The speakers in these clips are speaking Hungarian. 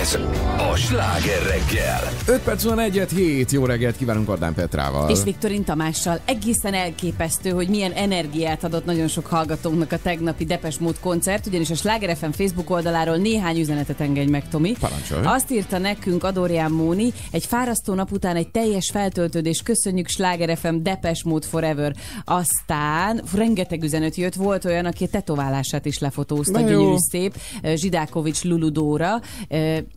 Ez a sláger reggel. 5 perc van egyet, 7. Jó reggelt kívánunk Ardán Petrával. És Viktorin Tamással egészen elképesztő, hogy milyen energiát adott nagyon sok hallgatónknak a tegnapi Depes Mód koncert, ugyanis a Sláger FM Facebook oldaláról néhány üzenetet engedj meg, Tomi. Parancsolj. Azt írta nekünk Adorján Móni, egy fárasztó nap után egy teljes feltöltődés, köszönjük Sláger FM Depes Mód Forever. Aztán rengeteg üzenet jött, volt olyan, aki a tetoválását is lefotózta, gyönyörű szép, Zsidákovics Luludóra.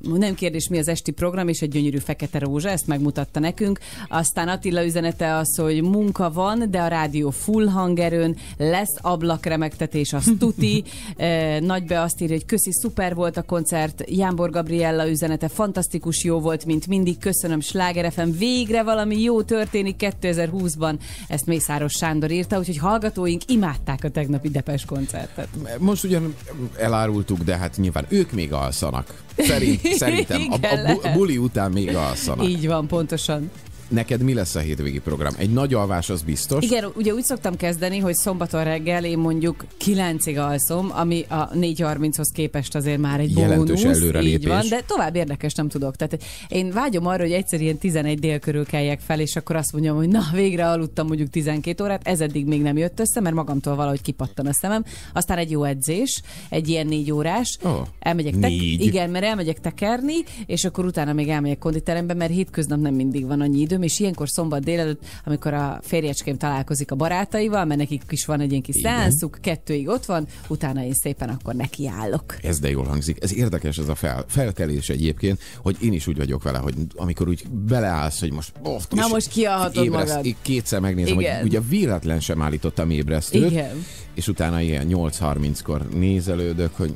Nem kérdés, mi az esti program, és egy gyönyörű fekete rózsa, ezt megmutatta nekünk. Aztán Attila üzenete az, hogy munka van, de a rádió full hangerőn, lesz ablakremegtetés, az tuti. Eh, Nagybe azt írja, hogy köszi, szuper volt a koncert. Jánbor Gabriella üzenete, fantasztikus jó volt, mint mindig. Köszönöm, Sláger FM. Végre valami jó történik 2020-ban. Ezt Mészáros Sándor írta, úgyhogy hallgatóink imádták a tegnapi Depes koncertet. Most ugyan elárultuk, de hát nyilván ők még alszanak. Szerint, szerintem a, Igen, a lehet. buli után még alszanak. Így van, pontosan. Neked mi lesz a hétvégi program? Egy nagy alvás az biztos. Igen, ugye úgy szoktam kezdeni, hogy szombaton reggel én mondjuk 9-ig alszom, ami a 4.30-hoz képest azért már egy Jelentős bónusz. előrelépés. Így van, de tovább érdekes nem tudok. Tehát én vágyom arra, hogy egyszer ilyen 11 dél körül keljek fel, és akkor azt mondjam, hogy na, végre aludtam mondjuk 12 órát, ez eddig még nem jött össze, mert magamtól valahogy kipattan a szemem. Aztán egy jó edzés, egy ilyen négy órás. Ó, elmegyek tek- négy. igen, mert elmegyek tekerni, és akkor utána még elmegyek konditerembe, mert hétköznap nem mindig van annyi időm, és ilyenkor szombat délelőtt, amikor a férjecském találkozik a barátaival, mert nekik is van egy ilyen kis Igen. szeánszuk, kettőig ott van, utána én szépen akkor nekiállok. Ez de jól hangzik. Ez érdekes ez a fel, felkelés egyébként, hogy én is úgy vagyok vele, hogy amikor úgy beleállsz, hogy most... Oh, Na, most kialhatod magad. Kétszer megnézem, Igen. hogy ugye véletlen sem állítottam ébresztőt. Igen. És utána ilyen 8.30-kor nézelődök, hogy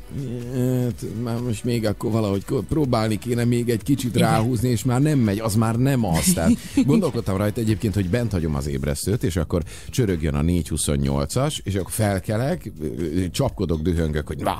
hát, már most még akkor valahogy próbálni kéne még egy kicsit ráhúzni, és már nem megy, az már nem az. Tehát gondolkodtam rajta egyébként, hogy bent hagyom az ébresztőt, és akkor csörögjön a 428-as, és akkor felkelek, csapkodok, dühöngök, hogy na,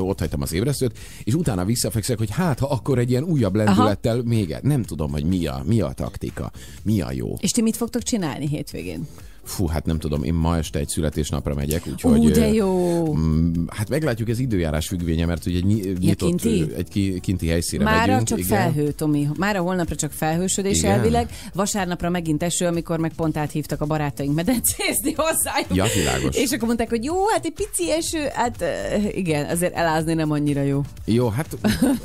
ott hagytam az ébresztőt, és utána visszafekszek, hogy hát, ha akkor egy ilyen újabb lendülettel még egy- nem tudom, hogy mi a, mi a taktika, mi a jó. És ti mit fogtok csinálni hétvégén? Fú, hát nem tudom, én ma este egy születésnapra megyek, úgyhogy... Ú, de jó! Mm, Hát meglátjuk ez időjárás függvénye, mert ugye egy nyi- nyitott, kinti? ö, egy ki, kinti helyszíre Mára megyünk. csak igen. felhő, Tomi. Mára holnapra csak felhősödés Igen. elvileg. Vasárnapra megint eső, amikor meg pont áthívtak a barátaink medencézni hozzájuk. Ja, világos. És akkor mondták, hogy jó, hát egy pici eső, hát igen, azért elázni nem annyira jó. Jó, hát,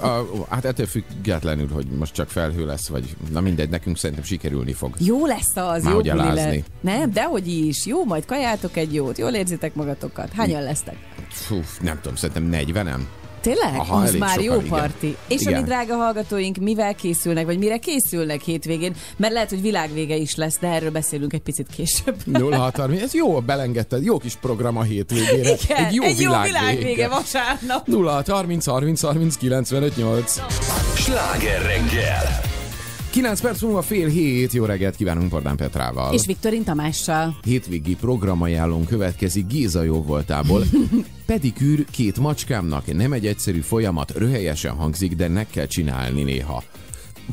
a, hát ettől függetlenül, hogy most csak felhő lesz, vagy na mindegy, nekünk szerintem sikerülni fog. Jó lesz az, Már jó hogy elázni. lesz. Nem, dehogy is. Jó, majd kajáltok egy jót, jól érzitek magatokat. Hányan lesztek? Fú, nem tudom, szerintem 40-en. Tényleg? Aha, az már sokan, jó igen. parti. És Igen. a mi drága hallgatóink mivel készülnek, vagy mire készülnek hétvégén? Mert lehet, hogy világvége is lesz, de erről beszélünk egy picit később. 0630, ez jó, belengedted, jó kis program a hétvégére. Igen, egy jó, egy jó világvége. világvége vasárnap. 0630 30 30 95 8. Sláger reggel. 9 perc múlva fél hét, jó reggelt kívánunk Pordán Petrával. És Viktorin Tamással. Hétvégi programajánlón következik Géza jó voltából. Pedikűr két macskámnak nem egy egyszerű folyamat, röhelyesen hangzik, de meg kell csinálni néha.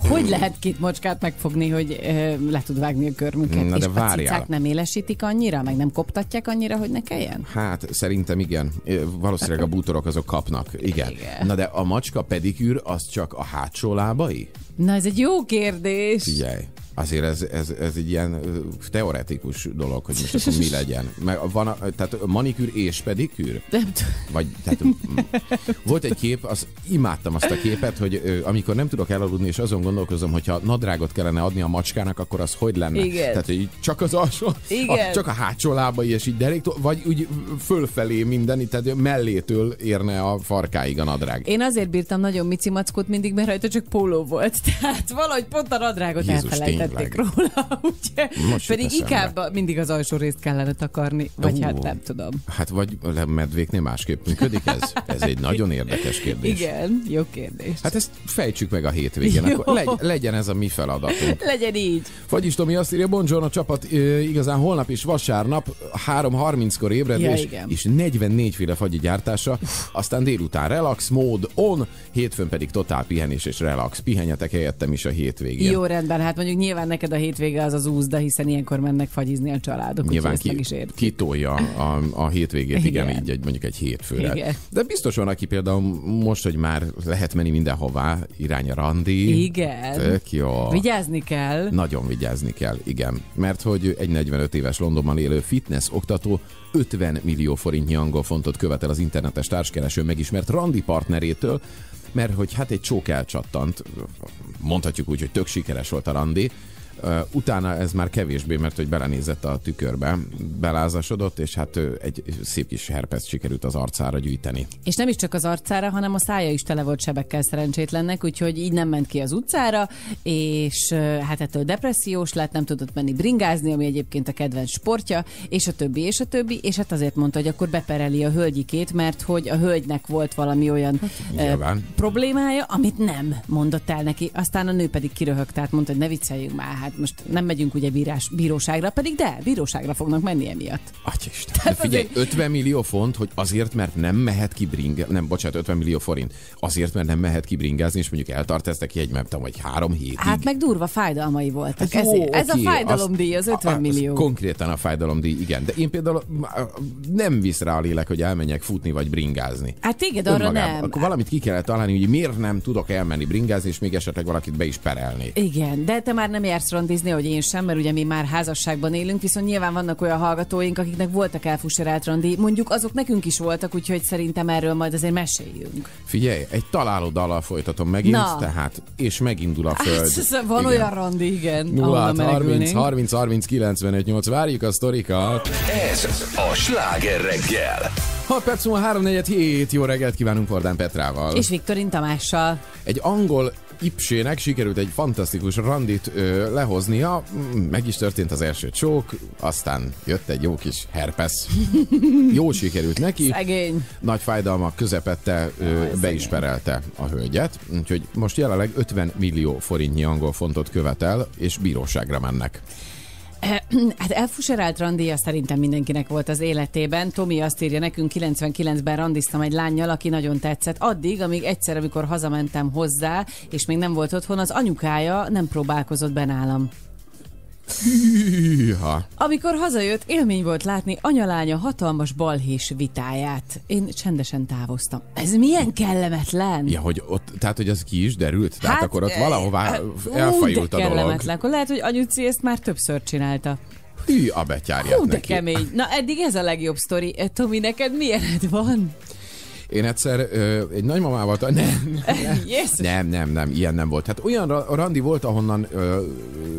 Hogy lehet két macskát megfogni, hogy ö, le tud vágni a körmünket? Na, és de a cicák nem élesítik annyira, meg nem koptatják annyira, hogy ne kelljen? Hát szerintem igen. Valószínűleg a bútorok azok kapnak. Igen. Igen. Na de a macska pedikűr az csak a hátsó lábai? Na, ez egy jó kérdés. Figyelj. Azért ez, ez, ez egy ilyen teoretikus dolog, hogy most akkor mi legyen. Meg van a, tehát manikűr és pedikűr? Nem. Vagy, tehát, volt egy kép, az, imádtam azt a képet, hogy amikor nem tudok elaludni, és azon gondolkozom, hogyha nadrágot kellene adni a macskának, akkor az hogy lenne? Igen. Tehát, hogy csak az alsó, Igen. A, csak a hátsó lábai, és így derék, vagy úgy fölfelé minden, tehát mellétől érne a farkáig a nadrág. Én azért bírtam nagyon Mici Mackót mindig, mert rajta csak póló volt. Tehát valahogy pont a nadrágot Jézus, elfelejtették tényleg. róla. Ugye? Most Pedig inkább mindig az alsó részt kellene takarni. Vagy Ó. hát nem tudom. Hát vagy a medvéknél másképp működik ez? Ez egy nagyon érdekes kérdés. Igen, jó kérdés. Hát ezt fejtsük meg a hétvégén, Jó. akkor legy, legyen ez a mi feladatunk. Legyen így. Fagyis Tomi azt írja, Bonjourno csapat ö, igazán holnap is vasárnap 3.30-kor ébredés, Ja, igen. és 44 féle fagyi gyártása, aztán délután relax mód on, hétfőn pedig totál pihenés és relax. Pihenjetek helyettem is a hétvégén. Jó, rendben, hát mondjuk nyilván nyilván neked a hétvége az az úzda, hiszen ilyenkor mennek fagyizni a családok, Nyilván ki, meg is ért. kitolja a, a hétvégét, igen, Igen. így egy, mondjuk egy hétfőre. Igen. De biztos van, aki például most, hogy már lehet menni mindenhová, irány a randi. Igen. Tök jó. Vigyázni kell. Nagyon vigyázni kell, igen. Mert hogy egy 45 éves Londonban élő fitness oktató 50 millió forintnyi angol fontot követel az internetes társkereső megismert randi partnerétől, mert hogy hát egy csók elcsattant, mondhatjuk úgy, hogy tök sikeres volt a randi, Utána ez már kevésbé, mert hogy belenézett a tükörbe, belázasodott, és hát egy szép kis herpes sikerült az arcára gyűjteni. És nem is csak az arcára, hanem a szája is tele volt sebekkel szerencsétlennek, úgyhogy így nem ment ki az utcára, és hát ettől depressziós lett, nem tudott menni bringázni, ami egyébként a kedvenc sportja, és a többi, és a többi, és hát azért mondta, hogy akkor bepereli a hölgyikét, mert hogy a hölgynek volt valami olyan ö, nyilván. problémája, amit nem mondott el neki. Aztán a nő pedig kiröhögte, tehát mondta, hogy ne vicceljünk már, hát most nem megyünk ugye bírás, bíróságra, pedig de, bíróságra fognak menni emiatt. Atyisten. De figyelj, azért- 50 millió font, hogy azért, mert nem mehet ki bringázni, nem, bocsánat, 50 millió forint, azért, mert nem mehet ki bringázni, és mondjuk eltart ezt neki egy, nem tudom, vagy három hétig. Hát meg durva fájdalmai voltak. Hát jó, Ezért. Ez a oké, fájdalomdíj, az 50 az millió. Konkrétan a fájdalomdíj, igen. De én például nem visz rá a lélek, hogy elmenjek futni vagy bringázni. Hát téged arra nem. Akkor valamit ki kellett találni, hogy miért nem tudok elmenni bringázni, és még esetleg valakit be is perelni. Igen, de te már nem jársz randizni, hogy én sem, mert ugye mi már házasságban élünk, viszont nyilván vannak olyan hallgatóink, akiknek voltak elfuserált randi, mondjuk azok nekünk is voltak, úgyhogy szerintem erről majd azért meséljünk. Figyelj, egy találó dallal folytatom megint, Na. tehát, és megindul a föld. Hát, van Igen. olyan randi, igen, 0 ahol 30 menekülnénk. 30 30 95 8. Várjuk a sztorikat. Ez a sláger reggel. 6 perc múlva 3 4 7. Jó reggelt kívánunk Vardán Petrával. És Viktorin Tamással. Egy angol ipsének sikerült egy fantasztikus randit ö, lehoznia, meg is történt az első csók, aztán jött egy jó kis herpes. Jó sikerült neki. Szegény. Nagy fájdalmak közepette ö, be is perelte a hölgyet, úgyhogy most jelenleg 50 millió forintnyi angol fontot követel, és bíróságra mennek. Hát elfuserált randia szerintem mindenkinek volt az életében. Tomi azt írja nekünk, 99-ben randiztam egy lányjal, aki nagyon tetszett. Addig, amíg egyszer, amikor hazamentem hozzá, és még nem volt otthon, az anyukája nem próbálkozott be nálam. Hűha. Amikor hazajött, élmény volt látni anyalánya hatalmas balhés vitáját. Én csendesen távoztam. Ez milyen kellemetlen! Ja, hogy ott, tehát, hogy az ki is derült? Tehát akkor ott eh, valahová hát, elfajult a dolog. kellemetlen. Akkor lehet, hogy anyuci ezt már többször csinálta. Hű, a betyárját Hú, de neki. kemény. Na, eddig ez a legjobb sztori. Eh, Tomi, neked milyened van? Én egyszer ö, egy nagymamával, ta- nem, Jézus. nem, nem, nem, ilyen nem volt. Hát olyan ra- randi volt, ahonnan ö,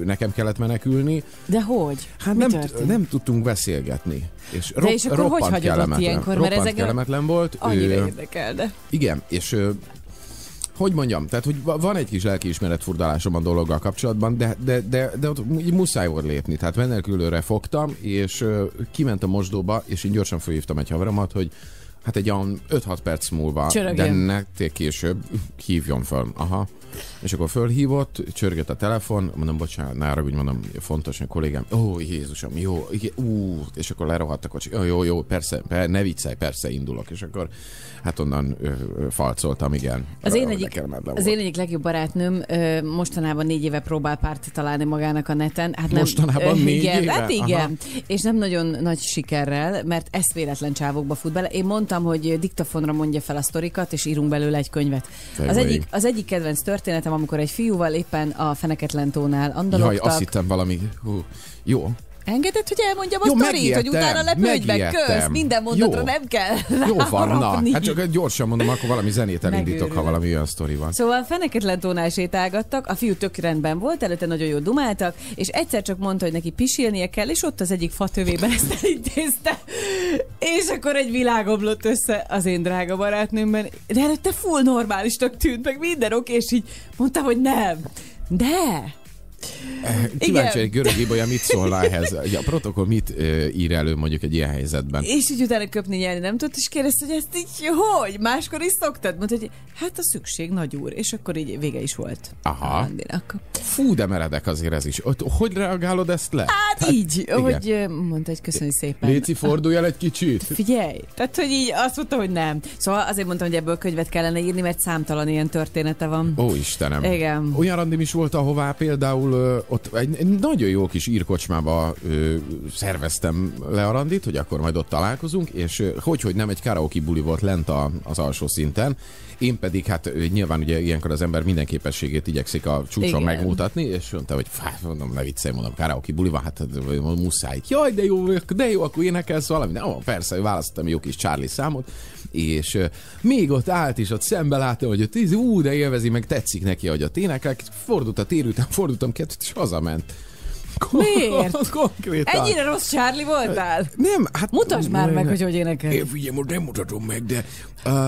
nekem kellett menekülni, De hogy? hát Mi nem, történt? nem tudtunk beszélgetni. És, De és akkor hogy hagyod kellemetlen. ilyenkor? Mert ezek- kellemetlen volt. Annyira Ö, érdekel, de... Igen, és ö, hogy mondjam, tehát hogy va- van egy kis lelkiismeret furdalásom a dologgal kapcsolatban, de, de, de, de ott muszáj volt lépni. Tehát menekülőre fogtam, és ö, kiment a mosdóba, és én gyorsan felhívtam egy haveromat, hogy hát egy olyan 5-6 perc múlva, Csörögjön. de ne később hívjon föl. Aha. És akkor fölhívott, csörgött a telefon, mondom, bocsánat, ne arra, úgy mondom, fontos, hogy kollégám, ó, Jézusom, jó, ú, és akkor lerohadt a kocsi, jó, jó, jó, persze, per, ne viccelj, persze indulok, és akkor hát onnan ö, ö, falcoltam, igen. Az én, Ö, egyik, az én egyik legjobb barátnőm ö, mostanában négy éve próbál párt találni magának a neten. Hát nem, Mostanában négy igen, éve? Hát igen, Aha. és nem nagyon nagy sikerrel, mert eszméletlen csávokba fut bele. Én mondtam, hogy diktafonra mondja fel a sztorikat, és írunk belőle egy könyvet. Az egyik, az egyik kedvenc történetem, amikor egy fiúval éppen a Feneketlen tónál Jaj, andalogtak. azt hittem valami, hú, jó, Engedett, hogy elmondjam a Jó, sztorit, hogy megijedtem, utána lepődj meg, megijedtem. kösz, minden mondatra Jó. nem kell jó van, na, hát csak gyorsan mondom, akkor valami zenét elindítok, ha valami olyan sztori van. Szóval feneketlen tónál sétálgattak, a fiú tök rendben volt, előtte nagyon jó dumáltak, és egyszer csak mondta, hogy neki pisilnie kell, és ott az egyik fatövében ezt elintézte. És akkor egy világ omlott össze az én drága barátnőmben, de előtte full normálisnak tűnt, meg minden oké, és így mondta, hogy nem. De! Kíváncsi, Igen. egy görög ibolya mit szól ehhez? Ugye A protokoll mit ír elő mondjuk egy ilyen helyzetben? És így utána köpni nyelni nem tudott, és kérdezte, hogy ezt így hogy? Máskor is szoktad? Mondta, hogy hát a szükség nagy úr, és akkor így vége is volt. Aha. A randinak. Fú, de meredek azért ez is. Hogy reagálod ezt le? Hát így, igen. hogy mondta, hogy köszönjük szépen. Léci, fordulj el egy kicsit. Figyelj, tehát hogy így azt mondta, hogy nem. Szóval azért mondtam, hogy ebből könyvet kellene írni, mert számtalan ilyen története van. Ó, Istenem. Igen. Olyan randim is volt, ahová például ö, ott egy, egy nagyon jó kis írkocsmába ö, szerveztem le a randit, hogy akkor majd ott találkozunk, és hogy, hogy nem egy karaoke buli volt lent a, az alsó szinten, én pedig hát nyilván ugye ilyenkor az ember minden képességét igyekszik a csúcson Igen. megmutatni, és mondta, hogy fá, mondom, ne viccelj, mondom, karaoke buli van, hát ö, muszáj. Jaj, de jó, de jó, akkor énekelsz valamit. No, persze, választottam jó kis Charlie számot, és még ott állt is, ott szembe láttam, hogy ott ú, de élvezi, meg tetszik neki, hogy ott énekel, fordult a tér után, fordultam kettőt, és hazament. Miért? Konkrétan. Ennyire rossz Charlie voltál? Nem, hát... Mutasd már meg, hogy hogy énekel. Én figyelj, most nem mutatom meg, de uh,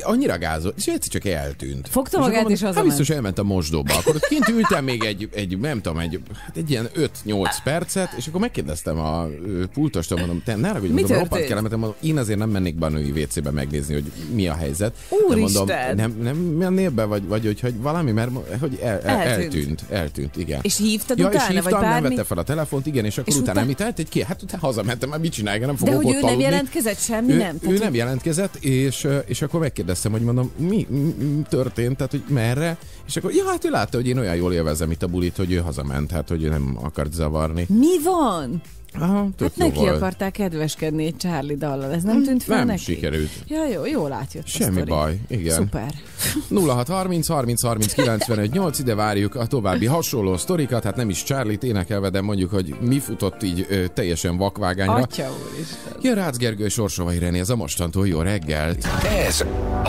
annyira gázolt, és egyszer csak eltűnt. Fogta magát, mondom, és Hát hazament. biztos elment a mosdóba. Akkor ott kint ültem még egy, egy nem tudom, egy, hát egy ilyen 5-8 percet, és akkor megkérdeztem a pultostól, mondom, te ne ragudj, mondom, roppant kellemetlen, mondom, én azért nem mennék be a női WC-be megnézni, hogy mi a helyzet. Úristen! De mondom, nem, nem mennél be, vagy, vagy hogy, hogy valami, mert hogy el, el, Eltűnt. eltűnt. eltűnt. igen. És hívtad ja, utána, és hívtam, vagy nem vette fel a telefont, igen, és akkor És utána utána- mit telt egy ki? Hát utána hazamentem, már mit csinálják, nem De fogok hogy ott ő nem aludni. jelentkezett semmi, Ő, nem? ő Tehát, nem jelentkezett, és, és akkor megkérdeztem, hogy mondom, mi, mi, mi történt, tehát hogy merre, és akkor, ja, hát ő látta, hogy én olyan jól élvezem itt a bulit, hogy ő hazament, hát hogy ő nem akart zavarni. Mi van? Aha, tök Hát jó neki volt. akarták kedveskedni egy Charlie dallal. Ez nem tűnt fel Nem neki? sikerült. Ja, jó, jól átjött a Semmi sztori. baj, igen. Szuper. 0630 30 30 91 8, ide várjuk a további hasonló sztorikat, hát nem is Charlie-t énekelve, de mondjuk, hogy mi futott így ö, teljesen vakvágányra. Atya úristen. Jön Rácz Gergő és Orsovai René, ez a mostantól jó reggelt. Ez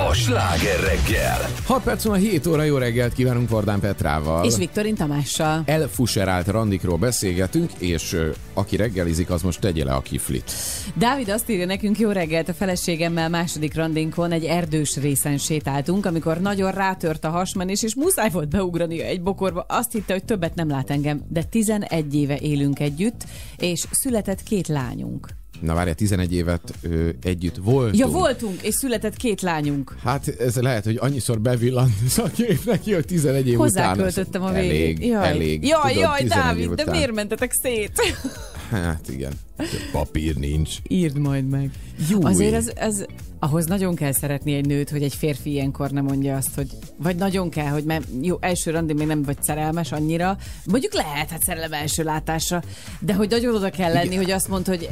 a sláger reggel. 6 perc múlva 7 óra jó reggelt kívánunk Vardán Petrával. És Viktorin Tamással. elfuserált randikról beszélgetünk, és ö, aki reggelizik, az most tegye le a kiflit. Dávid azt írja nekünk, jó reggelt a feleségemmel második randinkon egy erdős részen sétáltunk, amikor nagyon rátört a hasmenés, és muszáj volt beugrania egy bokorba. Azt hitte, hogy többet nem lát engem, de 11 éve élünk együtt, és született két lányunk. Na várjál, 11 évet ö, együtt voltunk. Ja, voltunk, és született két lányunk. Hát ez lehet, hogy annyiszor bevillant a kép neki, hogy 11 év után. Hozzáköltöttem a elég, végén. Jaj, elég. jaj, Tudod, jaj 11 év Dávid, de miért mentetek szét? Hát igen, papír nincs. Írd majd meg. Júj. Azért ez, ez, ahhoz nagyon kell szeretni egy nőt, hogy egy férfi ilyenkor nem mondja azt, hogy vagy nagyon kell, hogy mert jó, első randi még nem vagy szerelmes annyira, mondjuk lehet, hát szerelem első látásra, de hogy nagyon oda kell lenni, hogy azt mondd, hogy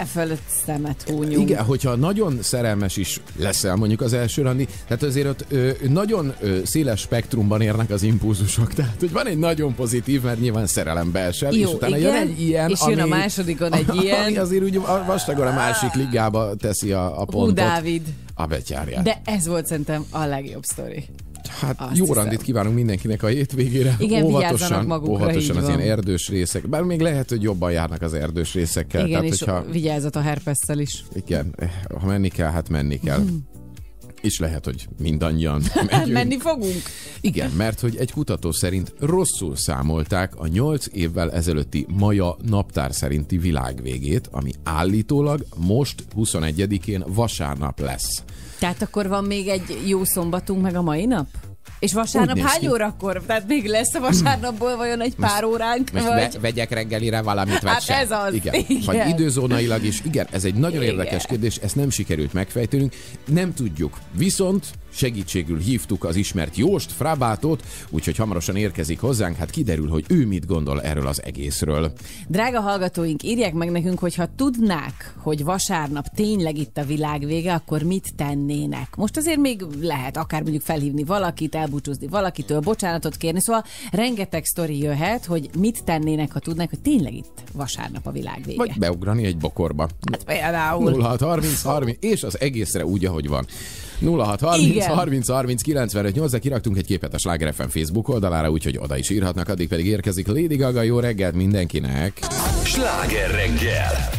e fölött szemet húnyunk. Igen, hogyha nagyon szerelmes is leszel mondjuk az első randi, tehát azért ott ö, nagyon ö, széles spektrumban érnek az impulzusok, tehát hogy van egy nagyon pozitív, mert nyilván szerelem beesel, Jó, és utána igen, jön egy ilyen, és jön a másodikon egy ilyen. ami azért úgy vastagon a másik ligába teszi a, a Hú, pontot. Dávid. A betyárját. De ez volt szerintem a legjobb sztori. Hát Azt jó hiszem. randit kívánunk mindenkinek a hétvégére. Igen, óvatosan, magukra, óvatosan az van. ilyen erdős részek. Bár még lehet, hogy jobban járnak az erdős részekkel. Igen, tehát, és hogyha, vigyázzat a herpesszel is. igen, ha menni kell, hát menni kell. Mhm. És lehet, hogy mindannyian megyünk. Menni fogunk. Igen, mert hogy egy kutató szerint rosszul számolták a 8 évvel ezelőtti Maja naptár szerinti világvégét, ami állítólag most 21-én vasárnap lesz. Tehát akkor van még egy jó szombatunk meg a mai nap? És vasárnap hány ki. órakor? Tehát még lesz a vasárnapból vajon egy pár óránk? Most vagy... ve- vegyek reggelire valamit, vagy Hát sem. ez az, Igen. igen. Vagy időzónailag is. Igen, ez egy nagyon Igen. érdekes kérdés, ezt nem sikerült megfejtenünk. Nem tudjuk. Viszont segítségül hívtuk az ismert Jóst Frabátot, úgyhogy hamarosan érkezik hozzánk, hát kiderül, hogy ő mit gondol erről az egészről. Drága hallgatóink, írják meg nekünk, hogy ha tudnák, hogy vasárnap tényleg itt a világ vége, akkor mit tennének? Most azért még lehet akár mondjuk felhívni valakit, elbúcsúzni valakitől, bocsánatot kérni, szóval rengeteg sztori jöhet, hogy mit tennének, ha tudnák, hogy tényleg itt vasárnap a világ vége. Vagy beugrani egy bokorba. Hát például. 0630 30, és az egészre úgy, ahogy van. 0630 Igen. 30 30 95 8, de kiraktunk egy képet a Sláger FM Facebook oldalára, úgyhogy oda is írhatnak, addig pedig érkezik Lady Gaga, jó reggelt mindenkinek! Sláger reggel.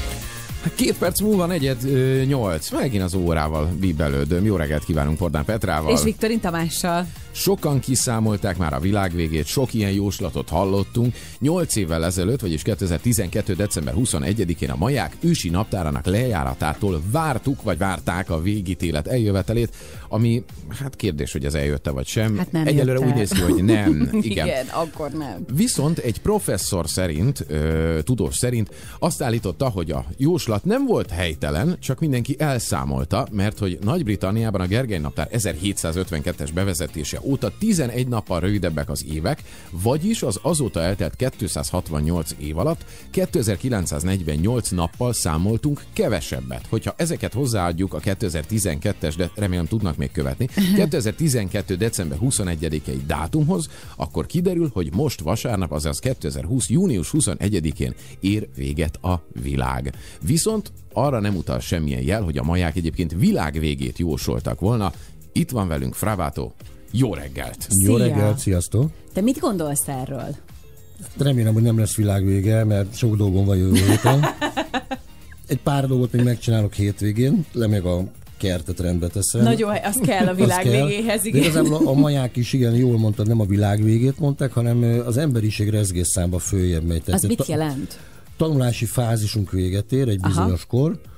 Két perc múlva negyed ö, nyolc, megint az órával bíbelődöm. Jó reggelt kívánunk Pordán Petrával. És Viktorin Tamással. Sokan kiszámolták már a világ végét, sok ilyen jóslatot hallottunk. Nyolc évvel ezelőtt, vagyis 2012. december 21-én a maják ősi naptárának lejáratától vártuk, vagy várták a végítélet eljövetelét, ami, hát kérdés, hogy ez eljött vagy sem. Hát nem Egyelőre jött úgy néz ki, hogy nem. Igen. Igen, akkor nem. Viszont egy professzor szerint, ö, tudós szerint azt állította, hogy a jóslat nem volt helytelen, csak mindenki elszámolta, mert hogy Nagy-Britanniában a Gergely naptár 1752-es bevezetése óta 11 nappal rövidebbek az évek, vagyis az azóta eltelt 268 év alatt 2948 nappal számoltunk kevesebbet. Hogyha ezeket hozzáadjuk a 2012-es, de remélem tudnak még követni, 2012. december 21-i dátumhoz, akkor kiderül, hogy most vasárnap, azaz 2020. június 21-én ér véget a világ. Viszont arra nem utal semmilyen jel, hogy a maják egyébként világ végét jósoltak volna. Itt van velünk Fravato. Jó reggelt! Jó Szia! reggelt, sziasztok! Te mit gondolsz erről? Remélem, hogy nem lesz világvége, mert sok dolgom van jövő héten. Egy pár dolgot még megcsinálok hétvégén, le meg a kertet rendbe teszem. Nagyon, az kell a világ kell. végéhez, De igen. igazából a, maják is, igen, jól mondtad, nem a világ végét mondták, hanem az emberiség rezgésszámba följebb megy. Az mit jelent? tanulási fázisunk véget ér egy Aha. bizonyos kor, ö,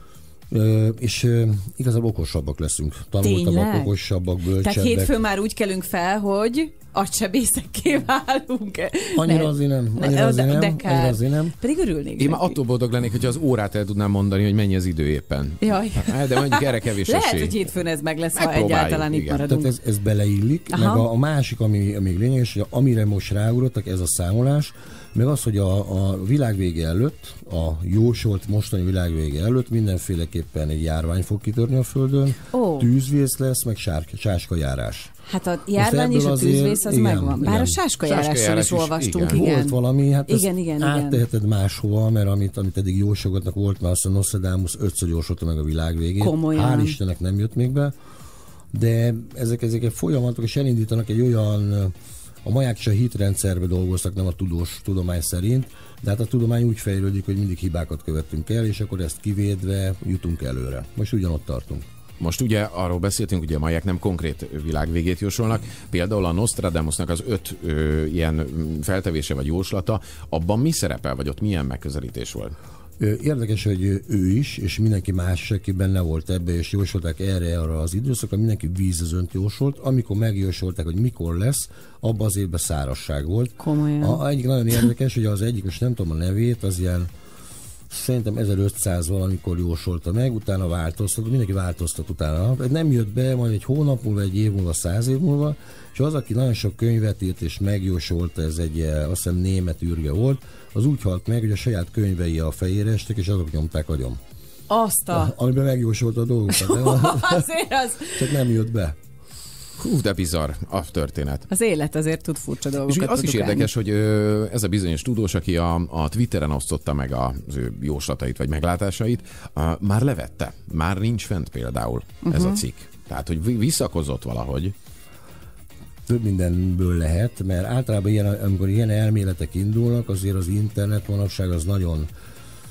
és igazából okosabbak leszünk. Tanultabbak, Tényleg? okosabbak, Tehát bölcsebbek. hétfőn már úgy kelünk fel, hogy agysebészekké válunk. Annyira Ne- azért nem, ne- annyira azért de- nem, de kár. annyira azért nem. Pedig örülnék Én már attól boldog lennék, hogyha az órát el tudnám mondani, hogy mennyi az idő éppen. Jaj. Hát, De mondjuk erre kevés Lehet, esély. hogy hétfőn ez meg lesz, ha egyáltalán itt maradunk. Tehát ez, ez beleillik, Aha. Meg a, a másik, ami ami még lényeges, hogy amire most ráugrottak, ez a számolás, meg az, hogy a, a világvége előtt, a jósolt mostani világvége előtt mindenféleképpen egy járvány fog kitörni a Földön, Ó. tűzvész lesz, meg sár, sáskajárás. Hát a járvány és a azért- tűzvész az igen, megvan. Bár a igen. sáskajárásról Sáskajárás is is, olvastunk, igen. igen. Volt valami, hát Igen, igen, igen. átteheted máshova, mert amit, amit eddig jósogatnak volt, már azt a Nostradamus ötször jósolta meg a világ végét. Komolyan. Hál' Istennek nem jött még be, de ezek, ezek egy folyamatok, és elindítanak egy olyan, a maják is a hitrendszerbe dolgoztak, nem a tudós tudomány szerint, de hát a tudomány úgy fejlődik, hogy mindig hibákat követünk el, és akkor ezt kivédve jutunk előre. Most ugyanott tartunk. Most ugye arról beszéltünk, ugye a maják nem konkrét világvégét jósolnak, például a Nostradamusnak az öt ö, ilyen mm, feltevése vagy jóslata, abban mi szerepel, vagy ott milyen megközelítés volt? Érdekes, hogy ő is, és mindenki más, aki benne volt ebbe, és jósolták erre, arra az időszakra, mindenki vízözönt jósolt. Amikor megjósolták, hogy mikor lesz, abban az évben szárasság volt. Komolyan. A, egyik nagyon érdekes, hogy az egyik, most nem tudom a nevét, az ilyen szerintem 1500 valamikor jósolta meg, utána változtat, mindenki változtat utána. Nem jött be, majd egy hónap múlva, egy év múlva, száz év múlva, és az, aki nagyon sok könyvet írt és megjósolta, ez egy, eh, azt hiszem német űrge volt, az úgy halt meg, hogy a saját könyvei a fejére estek, és azok nyomták agyom. Azt a... Amiben megjósolta a dolgokat, Azért az, csak nem jött be. Hú, de bizarr a történet. az élet azért tud furcsa És dolgokat ugye az is érdekes, hogy ö, ez a bizonyos tudós, aki a, a Twitteren osztotta meg az ő jóslatait vagy meglátásait, uh, már levette. Már nincs fent például uh-huh. ez a cikk. Tehát, hogy vi- visszakozott valahogy. több mindenből lehet, mert általában ilyen, amikor ilyen elméletek indulnak, azért az internet manapság az nagyon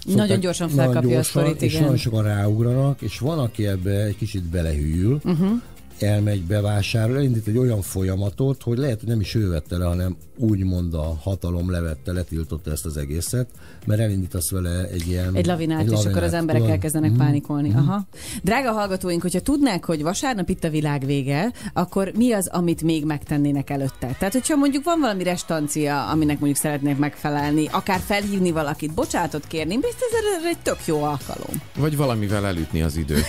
Nagyon gyorsan felkapja a sztorit, és igen. nagyon sokan ráugranak, és van, aki ebbe egy kicsit belehűl, uh-huh. Elmegy, bevásárol, elindít egy olyan folyamatot, hogy lehet, hogy nem is ő vette le, hanem úgymond a hatalom levette, letiltotta ezt az egészet, mert elindítasz vele egy ilyen... Egy lavinát, egy és lavinát, akkor az emberek tudod? elkezdenek Mhm. pánikolni. Aha. Drága hallgatóink, hogyha tudnák, hogy vasárnap itt a világ vége, akkor mi az, amit még megtennének előtte? Tehát, hogyha mondjuk van valami restancia, aminek mondjuk szeretnék megfelelni, akár felhívni valakit, bocsátot kérni, biztos ez ez egy tök jó alkalom. Vagy valamivel elütni az időt.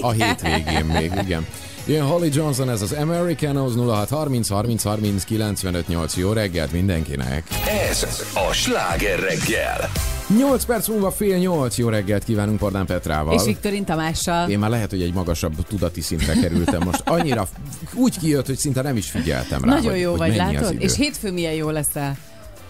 A hétvégén még, igen. Jön Holly Johnson, ez az Americanos 06 30 30 30 95 8. Jó reggelt mindenkinek! Ez a sláger reggel. 8 perc múlva fél 8. Jó reggelt kívánunk Pordán Petrával. És Viktorin Tamással. Én már lehet, hogy egy magasabb tudati szintre kerültem most. Annyira úgy kijött, hogy szinte nem is figyeltem rá. Nagyon hogy, jó hogy vagy, látod? És hétfő milyen jó leszel.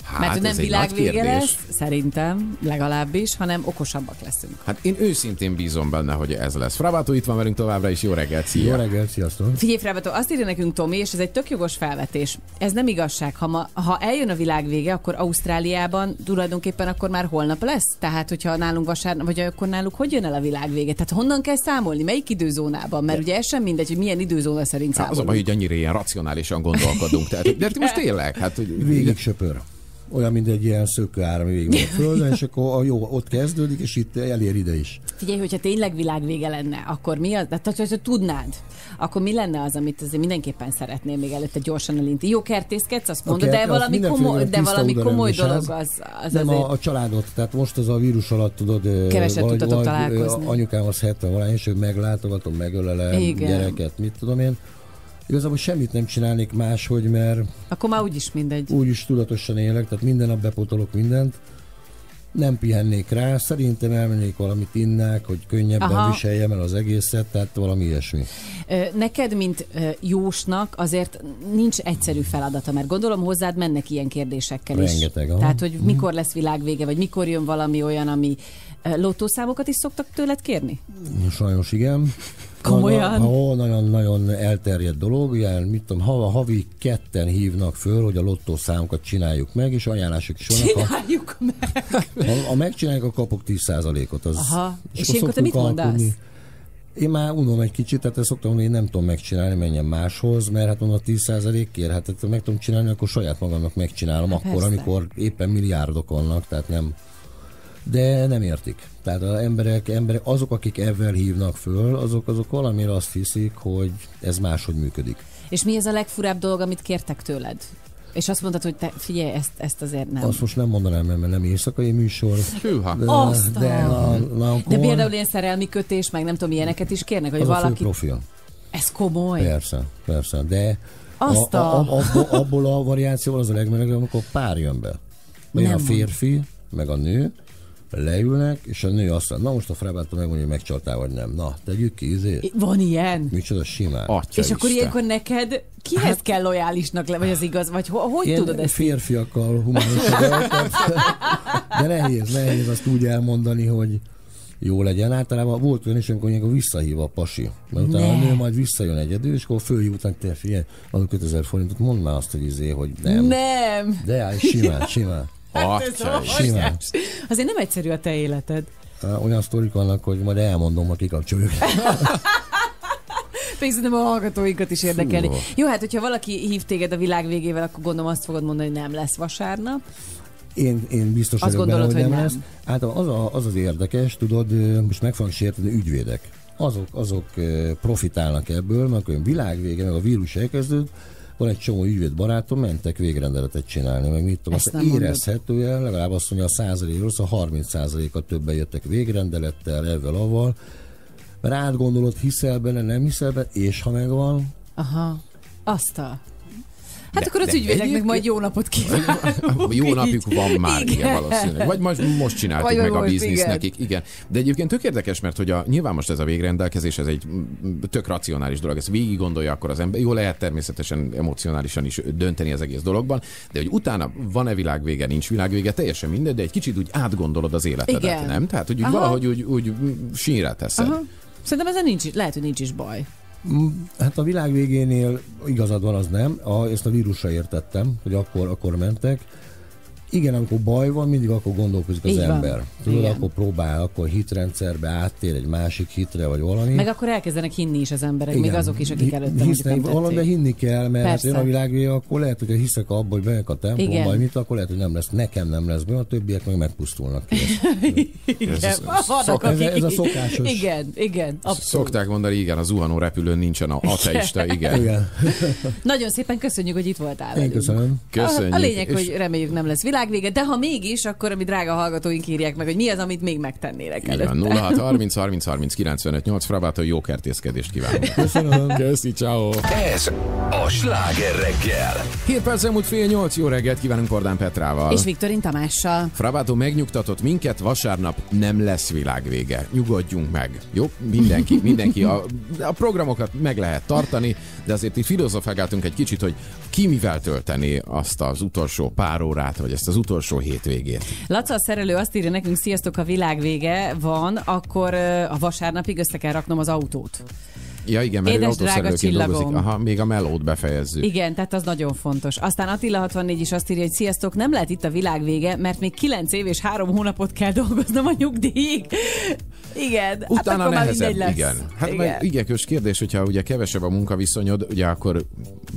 Hát, Mert nem világvége lesz, szerintem, legalábbis, hanem okosabbak leszünk. Hát én őszintén bízom benne, hogy ez lesz. Frabátó itt van velünk továbbra is. Jó reggelt, szia! Jó reggelt, sziasztok! Figyelj, Frábató, azt írja nekünk Tomi, és ez egy tök jogos felvetés. Ez nem igazság. Ha, ma, ha eljön a világ vége, akkor Ausztráliában tulajdonképpen akkor már holnap lesz? Tehát, hogyha nálunk vasárnap, vagy akkor náluk hogy jön el a világ vége? Tehát honnan kell számolni? Melyik időzónában? Mert ugye ez sem mindegy, hogy milyen időzóna szerint Hát az a számolunk. baj, hogy annyira ilyen racionálisan gondolkodunk. Tehát, de most tényleg, hát, hogy Végig söpör. Olyan, mint egy ilyen szökőár, ami végig van a földön, és akkor a jó, ott kezdődik, és itt elér ide is. Figyelj, hogyha tényleg világvége lenne, akkor mi az? Tehát, hogyha tudnád, akkor mi lenne az, amit azért mindenképpen szeretném még előtte gyorsan elinti? Jó kertészkedsz, azt mondod, kert- de valami komoly, de valami komoly dolog az, az nem azért... a, a családot, tehát most az a vírus alatt tudod, Keveset vagy, tudtatok találkozni. Anyukám az 70 valány, és ő meglátogatom, megölelem, gyereket, mit tudom én. Igazából semmit nem csinálnék máshogy, mert Akkor már úgyis mindegy. úgyis tudatosan élek, tehát minden nap bepotolok mindent. Nem pihennék rá, szerintem elmennék valamit innek, hogy könnyebben Aha. Viseljem el az egészet, tehát valami ilyesmi. Neked, mint jósnak, azért nincs egyszerű feladata, mert gondolom hozzád mennek ilyen kérdésekkel is. Rengeteg, aha. Tehát, hogy mikor lesz világvége, vagy mikor jön valami olyan, ami lottószámokat is szoktak tőled kérni? Sajnos igen. Komolyan? Na- Nagyon-nagyon elterjedt dolog, ilyen, mit tudom, ha, havi ketten hívnak föl, hogy a lottószámokat csináljuk meg, és ajánlások is vannak. Ha, Csináljuk meg! ha, ha megcsináljuk, akkor kapok 10%-ot. Az, Aha. És akkor ilyenkor te mit mondasz? alkudni. Én már unom egy kicsit, tehát ezt szoktam mondani, hogy nem tudom megcsinálni, menjen máshoz, mert hát mondom a 10% kér, hát ezt meg tudom csinálni, akkor saját magamnak megcsinálom, Hát akkor, persze. amikor éppen milliárdok vannak, tehát nem. De nem értik. Tehát az emberek, emberek, azok, akik ebben hívnak föl, azok, azok valamire azt hiszik, hogy ez máshogy működik. És mi ez a legfurább dolog, amit kértek tőled? És azt mondtad, hogy te figyelj, ezt, ezt azért nem. Azt most nem mondanám, mert nem éjszakai műsor. Hűha. De, Azt a- de, a, na, akkor De például ilyen szerelmi kötés, meg nem tudom, ilyeneket is kérnek, hogy az a fő valaki... profil. Ez komoly. Persze, persze, de Azt a, a- a, a, abból, abból a variációval az a legmenőbb, amikor pár jön be. Bejön a férfi, meg a nő, leülnek, és a nő azt mondja, na most a Frábától megmondja, hogy megcsaltál vagy nem. Na, tegyük ki, izé. Van ilyen? Micsoda simán. Atya és akkor Isten. ilyenkor neked kihez kell lojálisnak le, vagy az igaz, vagy ho- hogy Ilyen tudod ezt? férfiakkal humánosodok, de nehéz, nehéz azt úgy elmondani, hogy jó legyen. Általában volt olyan is, amikor ilyenkor visszahív a pasi. Mert utána Ne. a nő majd visszajön egyedül, és akkor fölhív után, te figyelj, adok 5000 forintot, mondd már azt, hogy izé, hogy nem. Nem. De áll, simán, simán. Atya Simán. Azért nem egyszerű a te életed. Olyan sztorik vannak, hogy majd elmondom, ha kikapcsoljuk. Pedig szerintem a hallgatóinkat is érdekelni. Fú. Jó, hát hogyha valaki hív téged a világ végével, akkor gondolom azt fogod mondani, hogy nem lesz vasárnap. Én, én biztos Azt vagyok benne, gondolod, hogy nem, hogy lesz. nem. Általában az, a, az az érdekes, tudod, most meg fognak sérteni ügyvédek. Azok, azok profitálnak ebből, mert akkor világvége, meg a vírus elkezdődött, van egy csomó ügyvéd barátom, mentek végrendeletet csinálni, meg mit tudom, azt érezhetően, legalább azt mondja a százalék rossz, a 30 százaléka többen jöttek végrendelettel, ezzel, avval, mert átgondolod, hiszel benne, nem hiszel benne, és ha megvan, Aha. Azt a... Hát De- akkor az de ügyvédeknek majd jó napot kívánok. Jó napjuk van már, igen, Igen. valószínűleg. Vagy most, most csináltuk Vagy meg a biznisz igen. nekik, igen. De egyébként tök érdekes, mert hogy a, nyilván most ez a végrendelkezés, ez egy tök racionális dolog, ezt végig gondolja akkor az ember. Jó lehet természetesen emocionálisan is dönteni az egész dologban, de hogy utána van-e világvége, nincs világvége, teljesen mindegy, de egy kicsit úgy átgondolod az életedet, Igen. nem? Tehát, hogy úgy Aha. valahogy úgy, úgy sínre teszed. Aha. Szerintem ezen nincs, lehet, hogy nincs is baj. Hát a világ végénél igazad van, az nem. A, ezt a vírusra értettem, hogy akkor, akkor mentek. Igen, amikor baj van, mindig akkor gondolkozik az Így van. ember. Tudod, Igen. akkor próbál, akkor hitrendszerbe áttér egy másik hitre, vagy valami. Meg akkor elkezdenek hinni is az emberek, még azok is, akik előtte hisznek, valamiben hinni kell, mert Persze. jön a világ vége, akkor lehet, hogy hiszek abba, hogy bejönnek a templomba, Igen. vagy mit, akkor lehet, hogy nem lesz. Nekem nem lesz be, a többiek meg megpusztulnak. Igen, Ez- vannak, szok- ez- ez a szokásos. Igen, igen, abszolút. Szokták mondani, igen, a zuhanó repülőn nincsen a ateista, igen. Igen. Nagyon szépen köszönjük, hogy itt voltál Én velünk. köszönöm. Köszönjük. A, a lényeg, És- hogy reméljük nem lesz világvége, de ha mégis, akkor a mi drága hallgatóink írják meg, hogy mi az, amit még megtennének előtte. 06 30 30 30 95 8 Frabától jó kertészkedést kívánok. Köszönöm. Köszi, ciao. Ez a sláger reggel. 7 perc elmúlt fél 8, jó reggelt kívánunk Kordán Petrával. És Viktorin Tamással. Frabátó megnyugtatott minket, vasárnap nem lesz világvége. Nyugodjunk meg. Jó? Mindenki, mindenki. A, a programokat meg lehet tartani, de azért itt filozofálgáltunk egy kicsit, hogy ki mivel tölteni azt az utolsó pár órát, vagy ezt az utolsó hétvégét. Laca a szerelő azt írja nekünk, sziasztok, a világ vége van, akkor a vasárnapig össze kell raknom az autót. Ja igen, mert Édes drága dolgozik. Aha, még a melót befejezzük. Igen, tehát az nagyon fontos. Aztán Attila 64 is azt írja, hogy sziasztok, nem lehet itt a világ vége, mert még 9 év és 3 hónapot kell dolgoznom a nyugdíjig. Igen, Utána hát akkor már nehezebb, lesz. igen. Hát igen. meg igekős kérdés, hogyha ugye kevesebb a munkaviszonyod, ugye akkor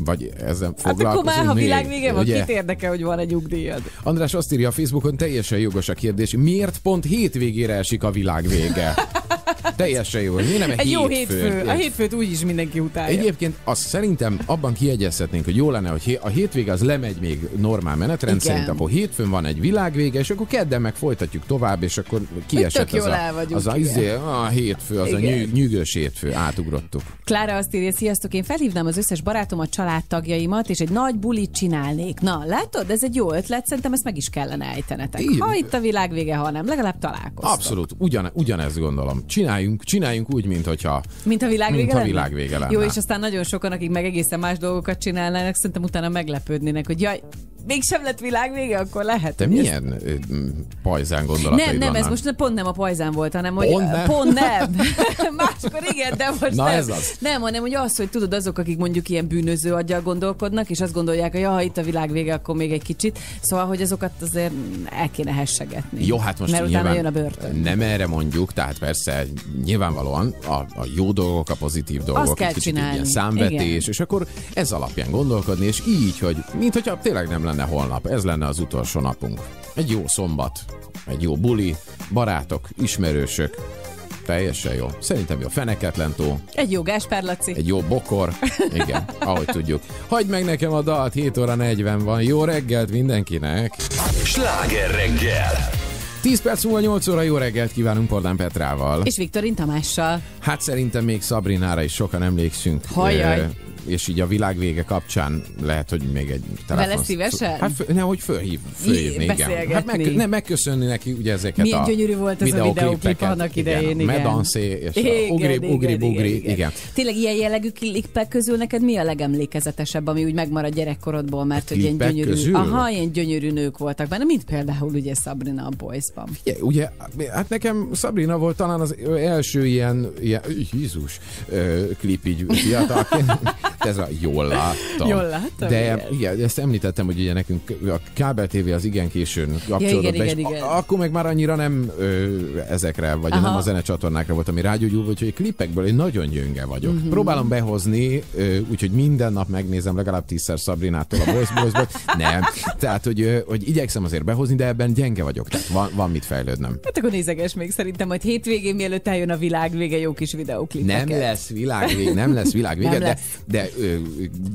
vagy ezzel Hát akkor foglalkozunk már, ha világ vége van, ugye? kit érdekel, hogy van egy nyugdíjad? András azt írja a Facebookon, teljesen jogos a kérdés, miért pont hétvégére esik a világ vége? Teljesen jó. Mi nem Egy jó hétfő. A hétfőt úgyis mindenki utálja. Egyébként azt szerintem abban kiegyezhetnénk, hogy jó lenne, hogy a hétvége az lemegy még normál menetrend Igen. szerint, akkor hétfőn van egy világvége, és akkor kedden meg folytatjuk tovább, és akkor kiesett az a, vagyunk, az a, izé, a hétfő, az a Igen. nyű, nyűgös hétfő, átugrottuk. Klára azt írja, sziasztok, én felhívnám az összes barátomat, családtagjaimat, és egy nagy bulit csinálnék. Na, látod, ez egy jó ötlet, szerintem ezt meg is kellene ejtenetek. Igen. Ha itt a világ vége, ha nem, legalább találkoztok. Abszolút, ugyan, ugyanezt gondolom. Csináljunk, csináljunk úgy, mint hogyha Mint a világ Mint vége a világ vége lenne. Jó, és aztán nagyon sokan, akik meg egészen más dolgokat csinálnának, szerintem utána meglepődnének, hogy jaj, mégsem lett világ vége, akkor lehet. te milyen m, pajzán gondolataid Nem, nem, ez most pont nem a pajzán volt, hanem hogy Pont nem? pont nem. Máskor igen, de most Na, nem. ez az. Nem, hanem hogy az, hogy tudod, azok, akik mondjuk ilyen bűnöző aggyal gondolkodnak, és azt gondolják, hogy ja, itt a világ vége, akkor még egy kicsit. Szóval, hogy azokat azért el kéne hessegetni. Jó, hát most Mert nyilván jön a börtön. nem erre mondjuk, tehát persze nyilvánvalóan a, a jó dolgok, a pozitív dolgok, kell egy kicsit csinálni. ilyen számvetés, Igen. és akkor ez alapján gondolkodni, és így, hogy mint hogyha tényleg nem lenne holnap, ez lenne az utolsó napunk. Egy jó szombat, egy jó buli, barátok, ismerősök, teljesen jó. Szerintem jó feneketlen tó, Egy jó Gáspár Laci. egy jó bokor, igen, ahogy tudjuk. Hagyd meg nekem a dalt, 7 óra 40 van. Jó reggelt mindenkinek! Sláger reggel! 10 perc múlva 8 óra jó reggelt kívánunk Pordán Petrával. És Viktorin Tamással. Hát szerintem még Szabrinára is sokan emlékszünk. Hajjaj. És így a világ vége kapcsán lehet, hogy még egy telefon... Vele szívesen? Hát fő, ne, hogy fölhív, fölhívni, igen. Hát meg, nem, megköszönni neki ugye ezeket Milyen a gyönyörű volt ez a videóklip annak idején, igen. Medancé, és a Igen, ugri, igen, ugri, igen, bugri, igen. igen. Tényleg ilyen jellegű klipek közül neked mi a legemlékezetesebb, ami úgy megmarad gyerekkorodból, mert hogy ilyen gyönyörű, közül? aha, ilyen gyönyörű nők voltak benne, mint például ugye Sabrina a Boysban. Ugye, ugye, hát nekem Sabrina volt talán az első ilyen, ilyen Jézus klip így fiatalként. Ez a jól láttam. Jól láttam, De igen. igen, ezt említettem, hogy ugye nekünk a kábel TV az igen későn kapcsolódott igen, be, igen, és igen. a- akkor meg már annyira nem ö, ezekre, vagy Aha. nem a zenecsatornákra volt, ami rágyógyul, úgyhogy klipekből én nagyon gyönge vagyok. Mhm. Uh-huh. Próbálom behozni, ö, úgyhogy minden nap megnézem legalább tízszer Sabrinától a Boys Boysból. Nem. Tehát, hogy, ö, hogy igyekszem azért behozni, de ebben gyenge vagyok. Tehát van, van mit fejlődnöm. Hát akkor nézeges még szerintem, hogy hétvégén mielőtt eljön a világ vége, jó kis videóklipeket. Nem lesz világvég, nem lesz világvége, Nem de, de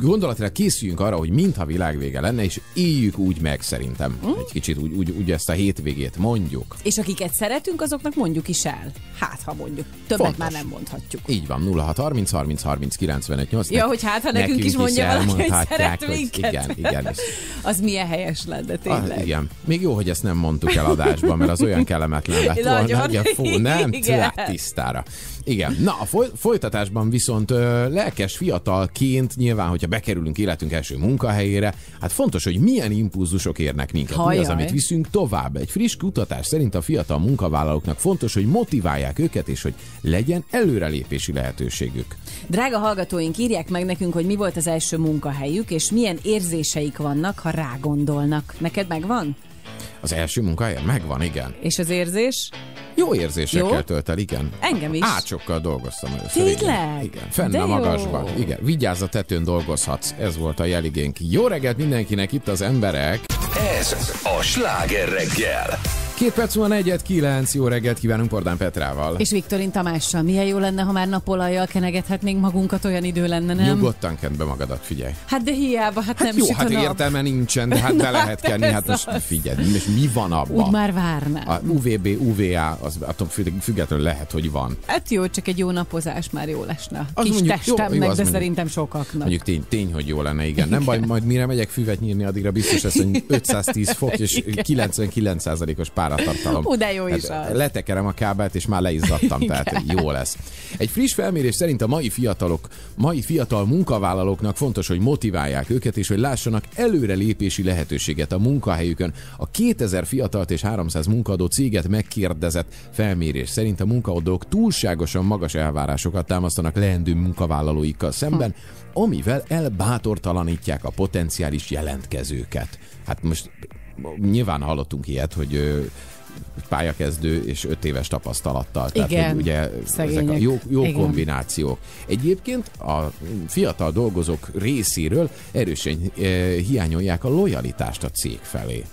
gondolatra készüljünk arra, hogy mintha világvége lenne, és éljük úgy meg szerintem. Hm? Egy kicsit úgy, úgy, úgy ezt a hétvégét mondjuk. És akiket szeretünk, azoknak mondjuk is el. Hát, ha mondjuk. Többet Fontos. már nem mondhatjuk. Így van, 0630 30 30 95 8. Ja, hogy hát, ha nekünk is mondja valaki, hogy szeret minket. Igen, igen. Az milyen helyes lenne, ah, tényleg. igen. Még jó, hogy ezt nem mondtuk el adásban, mert az olyan kellemetlen lett volna. Nagyon. Igen, fú, nem? Tisztára. Igen. Na, a foly- folytatásban viszont ö, lelkes fiatalként nyilván, hogyha bekerülünk életünk első munkahelyére, hát fontos, hogy milyen impulzusok érnek minket. Mi az, Hajjaj. amit viszünk tovább. Egy friss kutatás szerint a fiatal munkavállalóknak fontos, hogy motiválják őket, és hogy legyen előrelépési lehetőségük. Drága hallgatóink, írják meg nekünk, hogy mi volt az első munkahelyük, és milyen érzéseik vannak, ha rágondolnak. Neked megvan? Az első munkahely megvan, igen. És az érzés? Jó érzésekkel Jó? tölt el, igen. Engem is. Ácsokkal dolgoztam először. Tényleg? Igen, igen. fenn De a jó. magasban. Igen, vigyázz a tetőn dolgozhatsz. Ez volt a jeligénk. Jó reggelt mindenkinek, itt az emberek. Ez a sláger reggel! Két perc múlva negyed kilenc. Jó reggelt kívánunk Pordán Petrával. És Viktorin Tamással. Milyen jó lenne, ha már napolajjal kenegethetnénk magunkat, olyan idő lenne, nem? Nyugodtan kend be magadat, figyelj. Hát de hiába, hát, Hát nem jó, süt hát a nap. értelme nincsen, de hát be lehet kenni. Hát most figyelj, és mi van abban? Úgy már várnám. A UVB, UVA, az attól függ- függetlenül lehet, hogy van. Hát jó, csak egy jó napozás már jó lesne. Az Kis mondjuk- jó, testemnek, jó, az de mondjuk- szerintem sokaknak. Mondjuk tény, tény, hogy jó lenne, igen. Nem baj, majd mire megyek füvet nyírni, addigra biztos lesz, hogy 510 fok és 99%-os páratartalom. Ó, de jó is Tehát az. Letekerem a kábelt, és már leizzadtam, tehát jó lesz. Egy friss felmérés szerint a mai fiatalok, mai fiatal munkavállalóknak fontos, hogy motiválják őket, és hogy lássanak előrelépési lehetőséget a munkahelyükön. A 2000 fiatalt és 300 munkadó céget megkérdezett felmérés szerint a munkaadók túlságosan magas elvárásokat támasztanak leendő munkavállalóikkal szemben, amivel elbátortalanítják a potenciális jelentkezőket. Hát most nyilván hallottunk ilyet, hogy pályakezdő és öt éves tapasztalattal. Tehát, Igen, hogy ugye ezek a szegények. jó, jó Igen. kombinációk. Egyébként a fiatal dolgozók részéről erősen hiányolják a lojalitást a cég felé.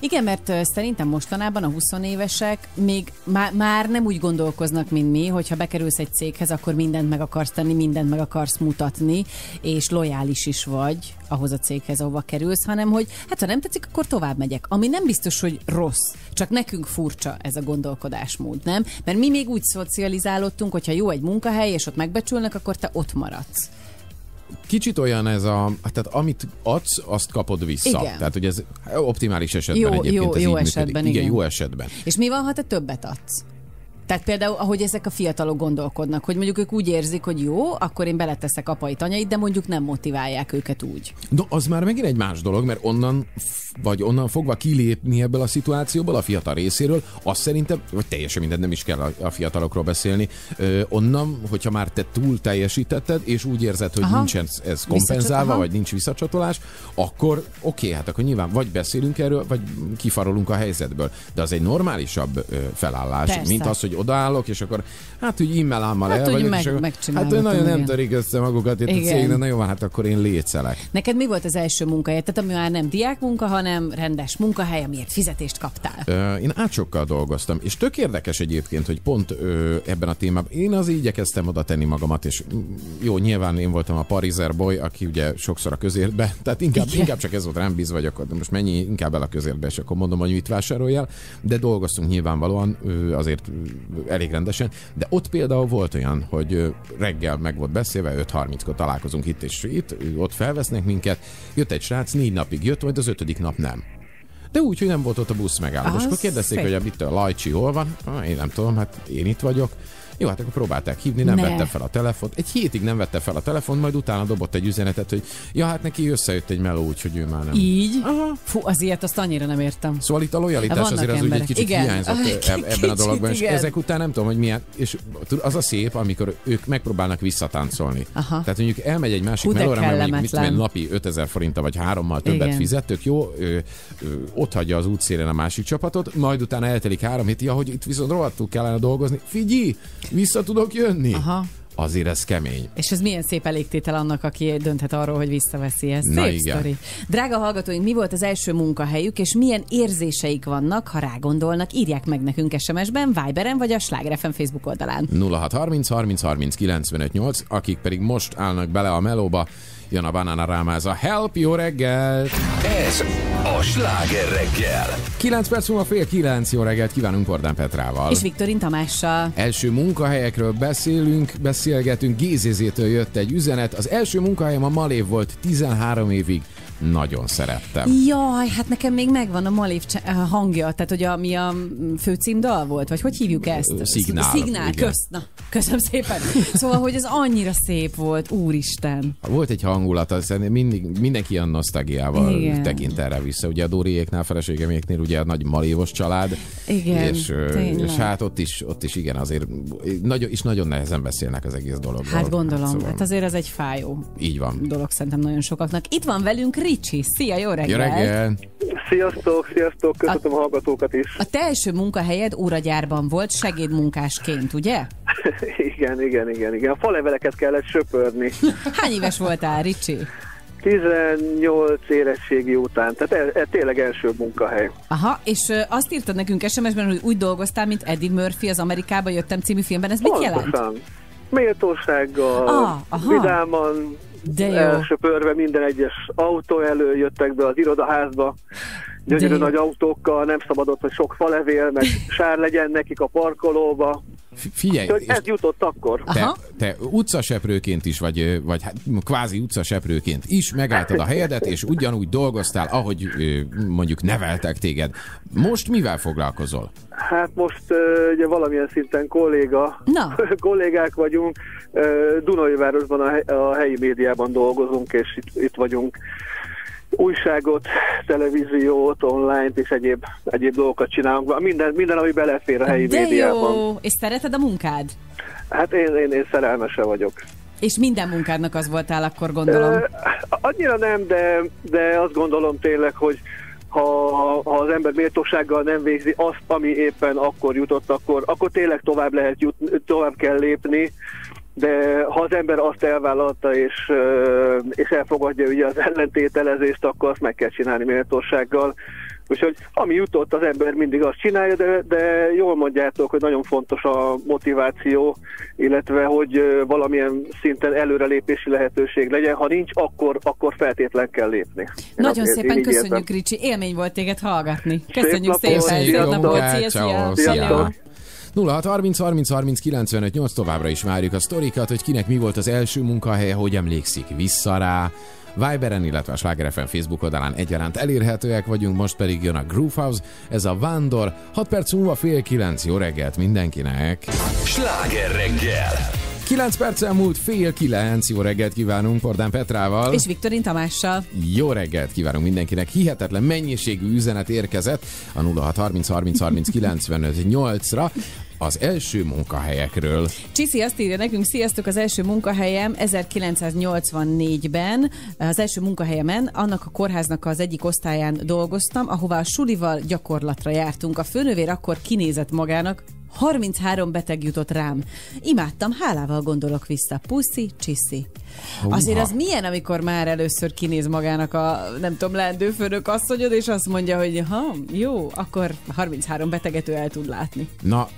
Igen, mert szerintem mostanában a 20 évesek még má- már nem úgy gondolkoznak, mint mi, hogyha bekerülsz egy céghez, akkor mindent meg akarsz tenni, mindent meg akarsz mutatni, és lojális is vagy ahhoz a céghez, ahova kerülsz, hanem hogy hát ha nem tetszik, akkor tovább megyek. Ami nem biztos, hogy rossz, csak nekünk furcsa ez a gondolkodásmód, nem? Mert mi még úgy szocializálódtunk, hogyha jó egy munkahely, és ott megbecsülnek, akkor te ott maradsz. Kicsit olyan ez a, tehát amit adsz, azt kapod vissza. Igen. Tehát, hogy ez optimális esetben Jó- egyébként jó- ez jó így esetben, működik. Igen, igen. jó esetben. És mi van, ha te többet adsz? Tehát például, ahogy ezek a fiatalok gondolkodnak, hogy mondjuk ők úgy érzik, hogy jó, akkor én beleteszek apai tanyait, de mondjuk nem motiválják őket úgy. No, az már megint egy más dolog, mert onnan, vagy onnan fogva kilépni ebből a szituációból a fiatal részéről, azt szerintem, vagy teljesen minden nem is kell a, fiatalokról beszélni, ö, onnan, hogyha már te túl teljesítetted, és úgy érzed, hogy Aha. nincsen ez kompenzálva, vagy nincs visszacsatolás, akkor oké, hát akkor nyilván vagy beszélünk erről, vagy kifarolunk a helyzetből. De az egy normálisabb felállás, Persze. mint az, hogy odaállok, és akkor hát úgy immelámmal Hát el vagyok, meg- és akkor, hát ő nagyon nem törik össze magukat itt a Igen. cégnek, na jó, hát akkor én létszelek. Neked mi volt az első munkahelyed? Tehát ami már nem diákmunka, hanem rendes munkahely, amiért fizetést kaptál. Ö, Én átsokkal dolgoztam, és tök érdekes egyébként, hogy pont ö, ebben a témában én az igyekeztem oda tenni magamat, és mm, jó, nyilván én voltam a Pariser boy, aki ugye sokszor a közértbe, tehát inkább, Igen. inkább csak ez volt rám bízva, hogy akkor most mennyi inkább el a közértbe, és akkor mondom, hogy mit vásároljál, de dolgoztunk nyilvánvalóan azért elég rendesen, de ott például volt olyan, hogy reggel meg volt beszélve, 5.30-kor találkozunk itt és itt, ott felvesznek minket, jött egy srác, négy napig jött, majd az ötödik nap nem. De úgy, hogy nem volt ott a busz megálló. És akkor kérdezték, szép. hogy a, mit a Lajcsi hol van. Ah, Én nem tudom, hát én itt vagyok. Jó, hát akkor próbálták hívni, nem Ne. vette fel a telefont. Egy hétig nem vette fel a telefont, majd utána dobott egy üzenetet, hogy ja, hát neki összejött egy meló, úgyhogy ő már nem. Így? Fú, az ilyet azt annyira nem értem. Szóval itt a lojalitás Vannak azért az úgy egy emberek. kicsit Igen. hiányzott e- ebben a kicsit, dologban, és igen. ezek után nem tudom, hogy milyen, és az a szép, amikor ők megpróbálnak visszatáncolni. Aha. Tehát mondjuk elmegy egy másik Hú, melóra, mert mondjuk mit napi 5000 forinttal vagy hárommal többet Igen. fizet, tök jó, ő, ő, ott hagyja az útszélen a másik csapatot, majd utána eltelik három hét, ja, hogy itt viszont rohadtul kellene dolgozni. Figyelj, vissza tudok jönni. Aha. Azért ez kemény. És ez milyen szép elégtétel annak, aki dönthet arról, hogy visszaveszi ezt. Na Szép igen. sztori. Drága hallgatóink, mi volt az első munkahelyük, és milyen érzéseik vannak, ha rágondolnak, írják meg nekünk SMS-ben, Viberen vagy a Sláger FM Facebook oldalán. 0630 30 30 95 8, akik pedig most állnak bele a melóba, jön a Banana Rámáza. Help, jó reggelt! Ez a sláger reggel. 9 perc múlva fél 9, jó reggelt kívánunk Pordán Petrával. És Viktorin Tamással. Első munkahelyekről beszélünk, beszélgetünk, Gézézétől jött egy üzenet. Az első munkahelyem a Malév volt 13 évig. Nagyon szerettem. Jaj, hát nekem még megvan a a hangja, tehát hogy ami a főcímdal volt, vagy hogy hívjuk ezt? Szignál, Szignál, kösz, na, köszönöm szépen. Szóval, hogy ez annyira szép volt, úristen. Volt egy hangulata, szerintem mindig, mindenki ilyen nosztalgiával Igen. tekint erre vissza. Ugye a Dóriéknál, feleségeméknél ugye a nagy malévos család. Igen, és, tényleg. és hát ott is, ott is igen, azért nagyon, és nagyon nehezen beszélnek az egész dologról. Hát gondolom, szóval hát azért ez egy fájó Így van. dolog szerintem nagyon sokaknak. Itt van velünk Ricsi. Szia, jó reggelt! Jó reggel! Sziasztok, sziasztok, köszönöm a hallgatókat is. A te első munkahelyed óragyárban volt segédmunkásként, ugye? Igen, igen, igen, igen. A faleveleket kellett söpörni. Hány éves voltál, Ricsi? 18 érettségi után, tehát ez, ez tényleg első munkahely. Aha, és azt írtad nekünk SMS-ben, hogy úgy dolgoztál, mint Eddie Murphy az Amerikába jöttem című filmben. Ez mit jelent? Pontosan. Méltósággal, Ah, aha. vidáman, De jó. elsöpörve minden egyes autó elő jöttek be az irodaházba. Gyönyörű jó. nagy autókkal, nem szabadott, hogy sok falevél, meg sár legyen nekik a parkolóba. Figyelj, Úgyhogy ez jutott akkor. te, Aha. te utcaseprőként is, vagy, vagy hát kvázi utcaseprőként is megálltad a helyedet, és ugyanúgy dolgoztál, ahogy mondjuk neveltek téged. Most mivel foglalkozol? Hát most ugye valamilyen szinten kolléga, Na. kollégák vagyunk. A, hely- a helyi médiában dolgozunk, és itt, itt vagyunk újságot, televíziót, online és egyéb, egyéb dolgokat csinálunk. Minden, minden, ami belefér a helyi De médiában. jó! És szereted a munkád? Hát én, én, én szerelmese vagyok. És minden munkádnak az voltál akkor, gondolom. Ö, annyira nem, de, de azt gondolom tényleg, hogy ha, ha az ember méltósággal nem végzi azt, ami éppen akkor jutott, akkor, akkor tényleg tovább lehet jut, tovább kell lépni, de ha az ember azt elvállalta és, és elfogadja ugye az ellentételezést, akkor azt meg kell csinálni méltósággal. Úgyhogy ami jutott, az ember mindig azt csinálja, de, de jól mondjátok, hogy nagyon fontos a motiváció, illetve hogy valamilyen szinten előrelépési lehetőség legyen. Ha nincs, akkor, akkor feltétlen kell lépni. Én Nagyon azt- szépen köszönjük, Ricsi. Élmény volt téged hallgatni. Köszönjük napot, szépen. Szép napot. munkát, Szia, ciao, szia. szia. Szia. 06 30 30 30 95 8 továbbra is várjuk a sztorikat, hogy kinek mi volt az első munkahelye, hogy emlékszik vissza rá. Viberen, illetve a Sláger FM Facebook oldalán egyaránt elérhetőek vagyunk, most pedig jön a Groove House, ez a Vándor, 6 perc múlva fél 9, jó reggelt mindenkinek! Sláger reggel! 9 perccel múlt fél 9, jó reggelt kívánunk Pordán Petrával. És Viktorin Tamással. Jó reggelt kívánunk mindenkinek. Hihetetlen mennyiségű üzenet érkezett a 06 30 30 30 95 8-ra az első munkahelyekről. Csiszi azt írja nekünk, sziasztok, az első munkahelyem 1984-ben, az első munkahelyemen, annak a kórháznak az egyik osztályán dolgoztam, ahová a sulival gyakorlatra jártunk. A főnövér akkor kinézett magának, 33 beteg jutott rám. Imádtam, hálával gondolok vissza. Puszi, csiszi. Azért az milyen, amikor már először kinéz magának a, nem tudom, leendő főnök asszonyod, és azt mondja, hogy ha, jó, akkor 33 beteget ő el tud látni. Na,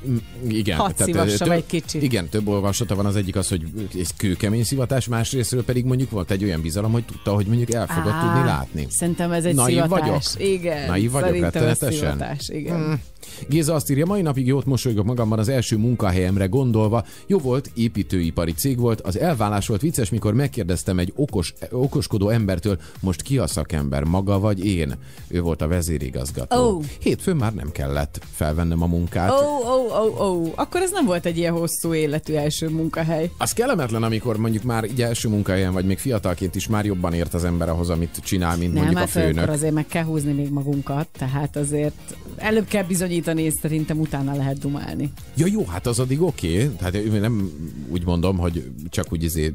igen. Hadd szívassam egy kicsit. Igen, több olvasata van az egyik az, hogy ez kőkemény szivatás, másrésztről pedig mondjuk volt egy olyan bizalom, hogy tudta, hogy mondjuk el fogod Á, tudni látni. Szerintem ez egy Naív szivatás. vagyok? Igen. Naív vagyok rettenetesen? szivatás, igen. Géza azt írja, mai napig jót mosolygok magamban az első munkahelyemre gondolva. Jó volt, építőipari cég volt, az elvállás volt vicces, mikor megkérdeztem egy okos, okoskodó embertől, most ki a szakember, maga vagy én? Ő volt a vezérigazgató. Ó. Hétfőn már nem kellett felvennem a munkát. Ó, ó, ó, ó, akkor ez nem volt egy ilyen hosszú életű első munkahely. Az kellemetlen, amikor mondjuk már így első munkahelyen vagy még fiatalként is már jobban ért az ember ahhoz, amit csinál, mint Nem, mondjuk a hát főnök. akkor azért meg kell húzni még magunkat, tehát azért előbb kell bizonyítani, és szerintem utána lehet dumálni. Ja jó, hát az addig oké. Okay. Tehát én nem úgy mondom, hogy csak úgy izé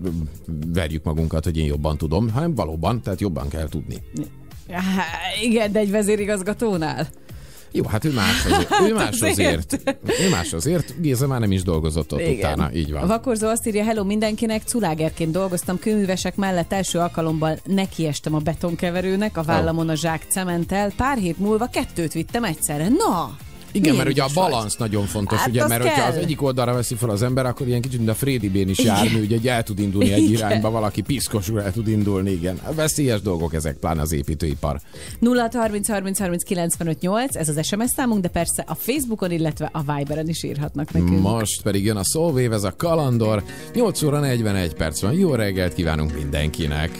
verjük magunkat, hogy én jobban tudom, hanem valóban, tehát jobban kell tudni. Há, igen, de egy vezérigazgatónál. Jó, hát ő más azért. Ő más azért. azért. Ő más azért. Géza már nem is dolgozott ott utána. Így A van. Vakorzó azt írja, hello mindenkinek, culágerként dolgoztam kőművesek mellett, első alkalommal nekiestem a betonkeverőnek, a vállamon a zsák cementtel, pár hét múlva kettőt vittem egyszerre. Na! Igen, milyen mert ugye a ügyes vagy. balansz nagyon fontos, Hát ugye, mert hogyha kell. az egyik oldalra veszi fel az ember, akkor ilyen kicsit, mint a Frédi Bén is jár, ugye egy el tud indulni egy Igen. irányba, valaki piszkosul el tud indulni, igen. Veszélyes dolgok ezek, pláne az építőipar. 0 30 30 30 95 8, ez az SMS számunk, de persze a Facebookon, illetve a Viberen is írhatnak nekünk. Most pedig jön a Soulwave, ez a kalandor. 8 óra 41 perc van. Jó reggelt kívánunk mindenkinek.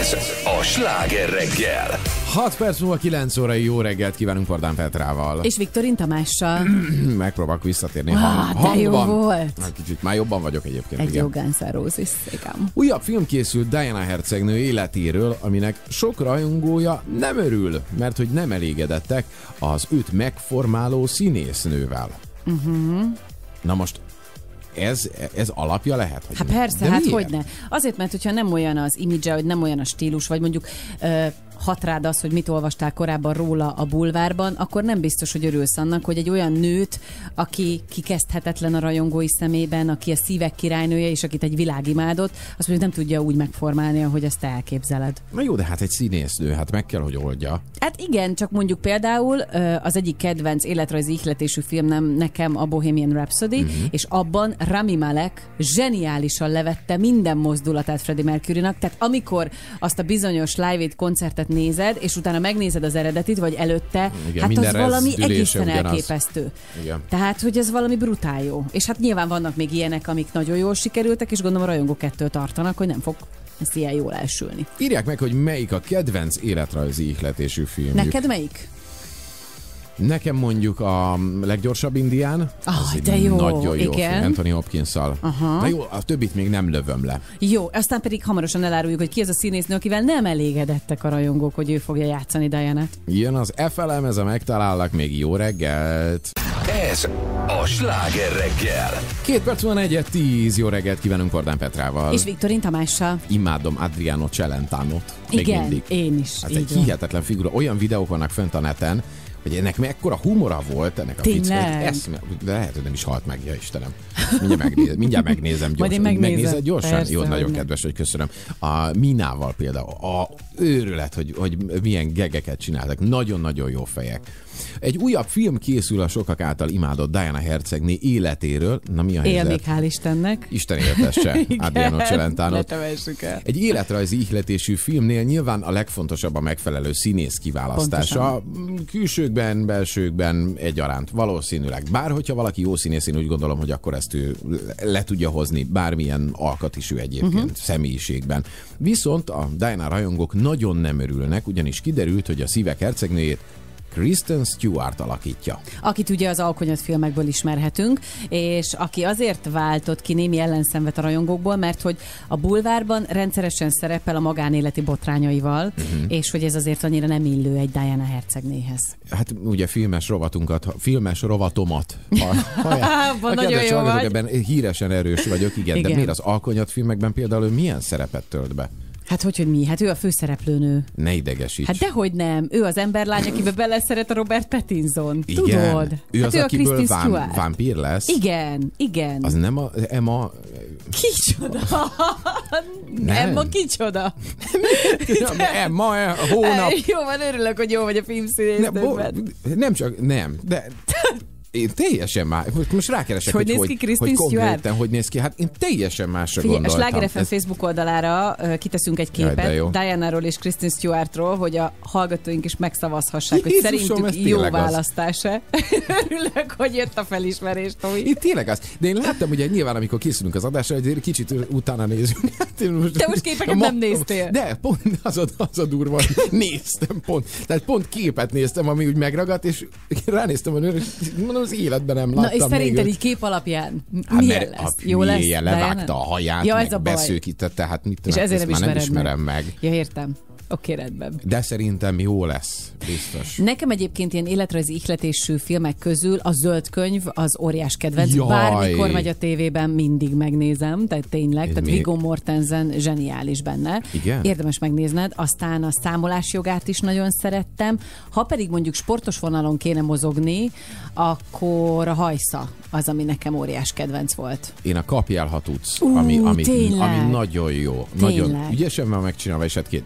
Ez a sláger reggel! 6 perc múlva 9 órai jó reggelt kívánunk Pordán Petrával. És Viktorin Tamással. Megpróbálok visszatérni Ah, hang, jó volt. Hát Kicsit már jobban vagyok egyébként. Egy igen. jó Guns N'. Újabb film készült Diana hercegnő életéről, aminek sok rajongója nem örül, mert hogy nem elégedettek az őt megformáló színésznővel. Uh-huh. Na most ez, ez alapja lehet? Hogy Hát persze, hát hogy ne. Azért, mert hogyha nem olyan az image hogy nem olyan a stílus, vagy mondjuk ö, hat rád az, hogy mit olvastál korábban róla a bulvárban, akkor nem biztos, hogy örülsz annak, hogy egy olyan nőt, aki kikezdhetetlen a rajongói szemében, aki a szívek királynője, és akit egy világ imádott, azt mondjuk nem tudja úgy megformálni, ahogy ezt elképzeled. Na jó, de hát egy színésznő, hát meg kell, hogy oldja. Hát igen, csak mondjuk például az egyik kedvenc életrajzi ihletésű filmem nekem a Bohemian Rhapsody, uh-huh. és abban Rami Malek zseniálisan levette minden mozdulatát Freddie Mercurynak, tehát amikor azt a bizonyos Live koncertet nézed, és utána megnézed az eredetit, vagy előtte, Igen, hát az valami egészen ugyanaz. elképesztő. Igen. Tehát, hogy ez valami brutál jó. És hát nyilván vannak még ilyenek, amik nagyon jól sikerültek, és gondolom a rajongók ettől tartanak, hogy nem fog ez ilyen jól elsülni. Írják meg, hogy melyik a kedvenc életrajzi ihletésű filmjük. Neked melyik? Nekem mondjuk a leggyorsabb indián. Ah, de jó, Nagyon jó igen. film, Anthony Hopkins-szal. Aha. Na jó, a többit még nem lövöm le. Jó, aztán pedig hamarosan eláruljuk, hogy ki az a színésznő, akivel nem elégedettek a rajongók, hogy ő fogja játszani Diana-t. Jön az FLM, ez a megtalállak, még jó reggelt. Ez a sláger reggel! Két perc van egyet, tíz. Jó reggelt kívánunk Pordán Petrával. És Viktorin Tamással. Imádom Adriano Celentánot. Igen, mindig. én is. Hát így egy van. hihetetlen figura. Olyan videók vannak fönt a neten, hogy ennek mekkora humora volt ennek a Tényleg? fickónak. Eszme, de lehet, hogy nem is halt meg, ja Istenem. Mindjárt, megnéz, mindjárt megnézem gyorsan. Majd én megnézem. Megnézed gyorsan? Persze, Jó, hogy nagyon nem. kedves, hogy köszönöm. A Minával például, a őrület, hogy, hogy milyen gegeket csináltak. Nagyon-nagyon jó fejek. Egy újabb film készül a sokak által imádott Diana Hercegné életéről. Na mi a Él helyzet? még, hál' Istennek. Isten éltesse, Adriano tevessük el. Egy életrajzi ihletésű filmnél nyilván a legfontosabb a megfelelő színész kiválasztása. Külsőkben, belsőkben egyaránt valószínűleg. Bár hogyha valaki jó színész, én úgy gondolom, hogy akkor ezt ő le tudja hozni bármilyen alkat is ő egyébként uh-huh. személyiségben. Viszont a Diana rajongók nagyon nem örülnek, ugyanis kiderült, hogy a szívek hercegnőjét Kristen Stewart alakítja. Akit ugye az Alkonyat filmekből ismerhetünk, és aki azért váltott ki némi ellenszenvet a rajongókból, mert hogy a bulvárban rendszeresen szerepel a magánéleti botrányaival, uh-huh. és hogy ez azért annyira nem illő egy Diana hercegnéhez. Hát ugye filmes rovatunkat, filmes rovatomat. Ha, Abban a nagyon jó vagy. Ebben híresen erős vagyok, igen, igen. de miért az alkonyat filmekben például ő milyen szerepet tölt be? Hát hogy, hogy mi? Hát ő a főszereplőnő. Ne idegesíts. Hát dehogy nem. Ő az emberlány, akibe beleszeret a Robert Pattinson. igen. Tudod? Ő hát az, ő a akiből vám, vámpír lesz. Igen, igen. Az nem a Emma... Kicsoda? Nem. Emma kicsoda? Emma, eh, hónap. Jó, van, örülök, hogy jó vagy a Nem, filmszínésznőben. bo- nem csak, nem, de én teljesen más, most, rákeresek, Hogy hogy, néz ki hogy, Kristen hogy konkrétan, hogy néz ki. Hát én teljesen másra Figyelj, a gondoltam. Sláger FM Ez- Facebook oldalára kiteszünk egy képet. Diana-ról és Kristen Stewartról, hogy a hallgatóink is megszavazhassák, hogy Jézusom, szerintük ez jó választása. Örülök, hogy jött a felismerés, Tomi. Itt tényleg az. De én láttam, ugye nyilván, amikor készülünk az adásra, hogy kicsit utána nézünk. Hát most, Te most képeket nem néztél? De, pont az a, az a durva, hogy néztem pont. Tehát pont képet néztem, ami úgy megragadt, és ránéztem a nőre, és mondom, az életben nem láttam Na és szerinted így kép alapján Hát, milyen lesz? A Jó lesz? levágta a haját, Ja, meg ez a baj. beszőkítette, hát mit És ezért ezt nem már nem ismered ismerem meg. Ja, értem. Oké, rendben. De szerintem jó lesz, biztos. Nekem egyébként ilyen életrajzi ihletésű filmek közül a Zöld Könyv az óriás kedvenc. Jaj. Bármikor megy a tévében, mindig megnézem, tehát tényleg, Ez tehát még- Viggo Mortensen zseniális benne. Igen? Érdemes megnézned. Aztán a számolás jogát is nagyon szerettem. Ha pedig mondjuk sportos vonalon kéne mozogni, akkor a hajsza az, ami nekem óriás kedvenc volt. Én a kapjál, ha tudsz, Ú, ami, ami, tényleg. ami nagyon jó. Tényleg. Nagyon ügyesen van megcsinálva, és hát két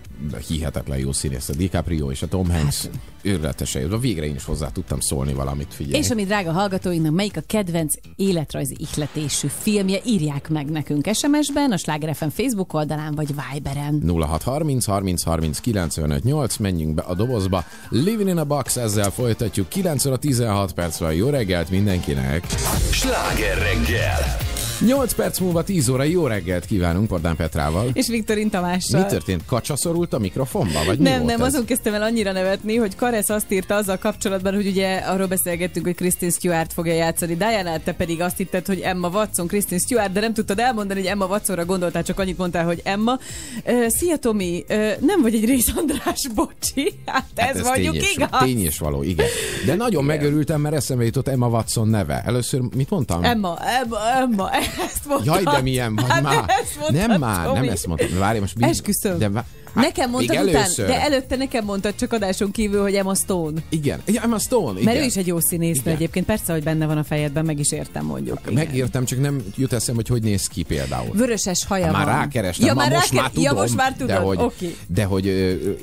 hihetetlen jó színész, a DiCaprio és a Tom Hanks. Hát, őrületesen jó. A végre én is hozzá tudtam szólni valamit, figyelj. És ami drága hallgatóinknak, melyik a kedvenc életrajzi ihletésű filmje, írják meg nekünk SMS-ben, a Sláger FM Facebook oldalán vagy Viberen. 0630 30 30 95 8, menjünk be a dobozba. Living in a Box, ezzel folytatjuk. 9 óra 16 perc van, jó reggelt mindenkinek. Sláger reggel! 8 perc múlva 10 óra, jó reggelt kívánunk Pordán Petrával. És Viktorin Tamással. Mi történt? Kacsa szorult a mikrofonba? Vagy Nem, nem, ez? azon kezdtem el annyira nevetni, hogy Karesz azt írta azzal kapcsolatban, hogy ugye arról beszélgettünk, hogy Kristen Stewart fogja játszani. Diana, te pedig azt hitted, hogy Emma Watson, Kristen Stewart, de nem tudtad elmondani, hogy Emma Watsonra gondoltál, csak annyit mondtál, hogy Emma. Uh, szia Tomi, uh, nem vagy egy Rész András, bocsi. Hát ez, Hát ez ez mondjuk tény és, igaz. tény és való, igen. De nagyon megörültem, mert eszembe jutott Emma Watson neve. Először mit mondtam? Emma, Emma, Emma, ezt mondtad. Jaj, de milyen vagy Hát már. mondtad, Nem már, Tomi. nem ezt mondtam. Várj, most mi? Esküszöm. De, vá- hát, Nekem mondtad után, először. de előtte nekem mondtad csak adáson kívül, hogy Emma Stone. Igen, ja, Emma Stone, igen. Mert ő is egy jó színésznő Igen. egyébként, persze, hogy benne van a fejedben, meg is értem mondjuk. Igen. Megértem, csak nem jut eszem, hogy hogy néz ki például. Vöröses haja Hát már van. rákerestem, ja, már már most már tudom. Ja, most már tudod, De hogy, oké. de hogy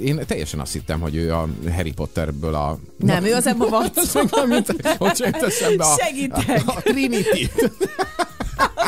én teljesen azt hittem, hogy ő a Harry Potterből a... Nem, ő az Emma Watson. Nem, hogy eszembe a, Segítek. a, a Trinity.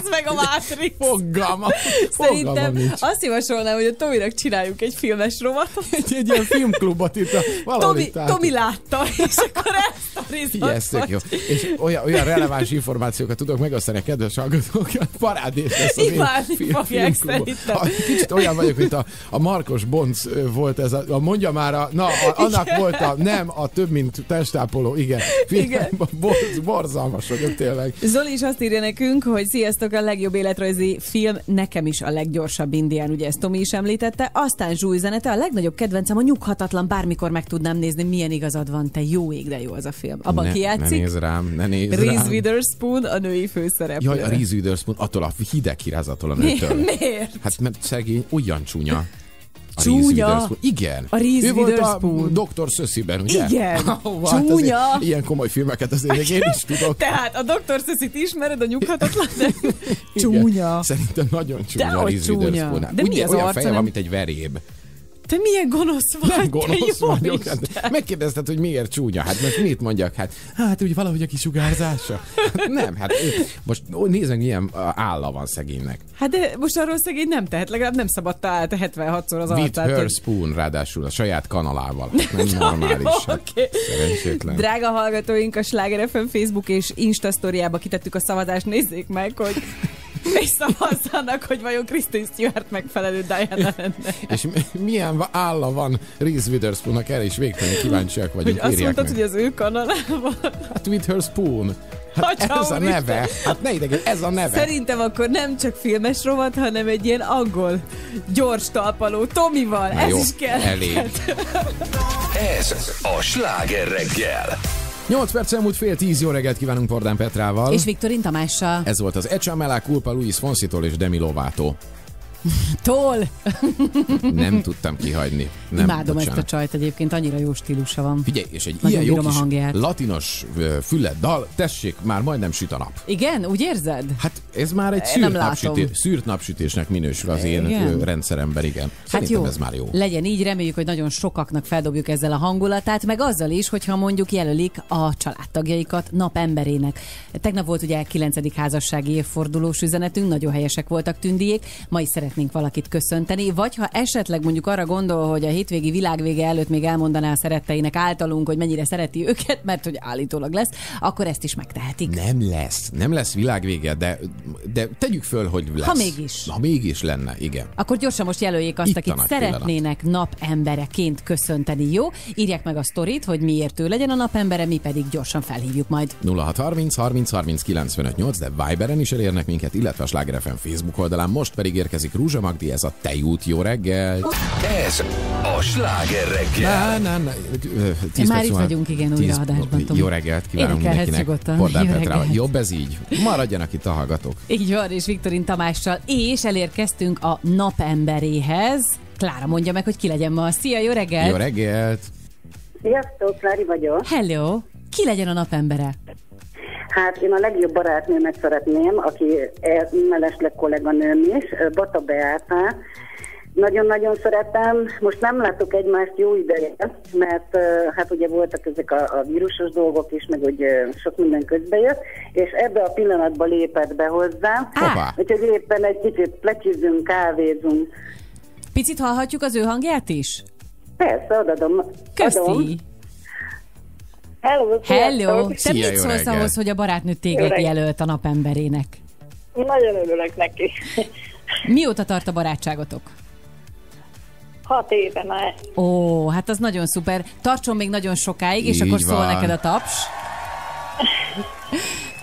Az meg a Matrix. Fogalma. Szerintem nincs. azt javasolnám, hogy a Tominak csináljuk egy filmes rovatot. Egy, egy ilyen filmklubot itt a, Tomi, Tomi látta, és akkor ezt a részt jó. És olyan, olyan releváns információkat tudok megosztani a kedves hallgatókkal. Parádés lesz az én Imádni film- fogják szerintem. Kicsit olyan vagyok, mint a, a Markos Bonc volt ez a, a mondja már a, na, a, annak volt a, nem, a több, mint testápoló, igen. Igen. Borz, borzalmas vagyok tényleg. Zoli is azt írja nekünk, hogy sziasztok, a legjobb életrajzi film, nekem is a leggyorsabb indián, ugye ezt Tomi is említette. Aztán Zsúly zenete, a legnagyobb kedvencem a nyughatatlan, bármikor meg tudnám nézni, milyen igazad van, te jó ég, de jó az a film. Abban ne, ki ne nézz rám, ne nézz Reese rám. Witherspoon, a női főszereplő. Jaj, a Reese Witherspoon attól a hideg kirázattól a nőtől. Miért? Hát mert szegény olyan csúnya. A Csúnya. Igen. A Reese ő volt a. Dr. Szösziben, ugye? Igen. Ahova, hát azért Csúnya. Ilyen komoly filmeket azért én is tudok. Tehát a doktor Szöszit ismered, a nyughatatlan, de csúnya. Szerintem nagyon csúnya Dehogy Reese csúnya. De mi az olyan arca, feje nem? mint egy veréb. Te milyen gonosz vagy, Nem gonosz te vagyok. Hát megkérdezted, hogy miért csúnya. Hát most mit mondjak? Hát, hát úgy valahogy a kisugárzása. Hát nem, hát most nézd meg, milyen álla van szegénynek. Hát de most arról szegény nem tehet, legalább nem szabadta át 76-szor az With her hogy- spoon, ráadásul a saját kanalával. Nem normális. Jó, Hát, oké. szerencsétlen. Drága hallgatóink, a Sláger FM Facebook és Insta sztoriába kitettük a szavazást, nézzék meg, hogy és szavazzanak, hogy vajon Kristen Stewart megfelelő Diana lenne. És mi- milyen álla van Reese Witherspoonnak, erre is végtelen kíváncsiak Hogy vagyunk. azt írják mondtad, meg. hogy az ő kanalában. Hát with her spoon. Hát Atya ez a neve. Hát ne idegen, ez a neve. Szerintem akkor nem csak filmes rovat, hanem egy ilyen angol gyors talpaló Tomival. Na Ez jó, is kell. elég. Ez a sláger reggel. 8 perc elmúlt fél 10 jó reggelt kívánunk Pordán Petrával. És Viktorin Tamással. Ez volt az Echa Melá Kulpa Luis Fonszitól és Demi Lovától. Tól. Nem tudtam kihagyni. Nem, Imádom bocsánat. ezt a csajt egyébként, annyira jó stílusa van. Figyelj, és egy Nagyon ilyen jó kis latinos füled dal, tessék, már majdnem süt a nap. Igen, úgy érzed? Hát ez már egy szűrt, napsüté, szűrt napsütésnek minősül az én Igen? rendszeremben, igen. Szerintem ez már jó. Legyen így, reméljük, hogy nagyon sokaknak feldobjuk ezzel a hangulatát, meg azzal is, hogyha mondjuk jelölik a családtagjaikat napemberének. Tegnap volt ugye 9. házassági évfordulós üzenetünk, nagyon helyesek voltak tündiék, ma is szeretnénk valakit köszönteni, vagy ha esetleg mondjuk arra gondol, hogy a hétvégi világvége előtt még elmondaná a szeretteinek általunk, hogy mennyire szereti őket, mert hogy állítólag lesz, akkor ezt is megtehetik. Nem lesz, nem lesz világvége, de, de tegyük föl, hogy lesz. Ha mégis. Ha mégis lenne, igen. Akkor gyorsan most jelöljék azt, Itt akit szeretnének napembereként köszönteni, jó? Írják meg a sztorit, hogy miért ő legyen a napembere, mi pedig gyorsan felhívjuk majd. 0630 30 30 95 8, de Viberen is elérnek minket, illetve a Sláger FM Facebook oldalán. Most pedig érkezik Rúzsa Magdi, ez a Tejút. Jó reggel! Ez a sláger reggel. Na, na, na. tíz Már perc itt vagyunk, igen, újra tíz- adásban. Jó reggelt kívánunk mindenkinek. Pordán Jó Petrával. reggelt. Jobb ez így. Maradjanak itt a hallgatók. Így van, és Viktorin Tamással, és elérkeztünk a napemberéhez. Klára mondja meg, hogy ki legyen ma. Szia, jó reggelt! Jó reggelt! Sziasztok, Klári vagyok. Hello! Ki legyen a napembere? Hát én a legjobb barátnőmet szeretném, aki e- mellesleg kolléganőm is, Bata Beáta. Nagyon-nagyon szeretem. Most nem látok egymást jó ideje, mert hát ugye voltak ezek a, a vírusos dolgok is, meg hogy sok minden közbejött, és ebbe a pillanatba lépett be hozzám. Hoppá. Úgyhogy éppen egy kicsit pletyizünk, kávézunk. Picit hallhatjuk az ő hangját is? Persze, adom. adom. Köszi! Hello, Hello! sziasztok. Te Szia, mit jó szólsz reggelt. ahhoz, hogy a barátnő Jó téged reggelt. jelölt a napemberének? Nagyon örülök neki. Mióta tart a barátságotok? Hat éve már. Ó, hát az nagyon szuper. Tartson még nagyon sokáig, és Így akkor szól van. neked a taps.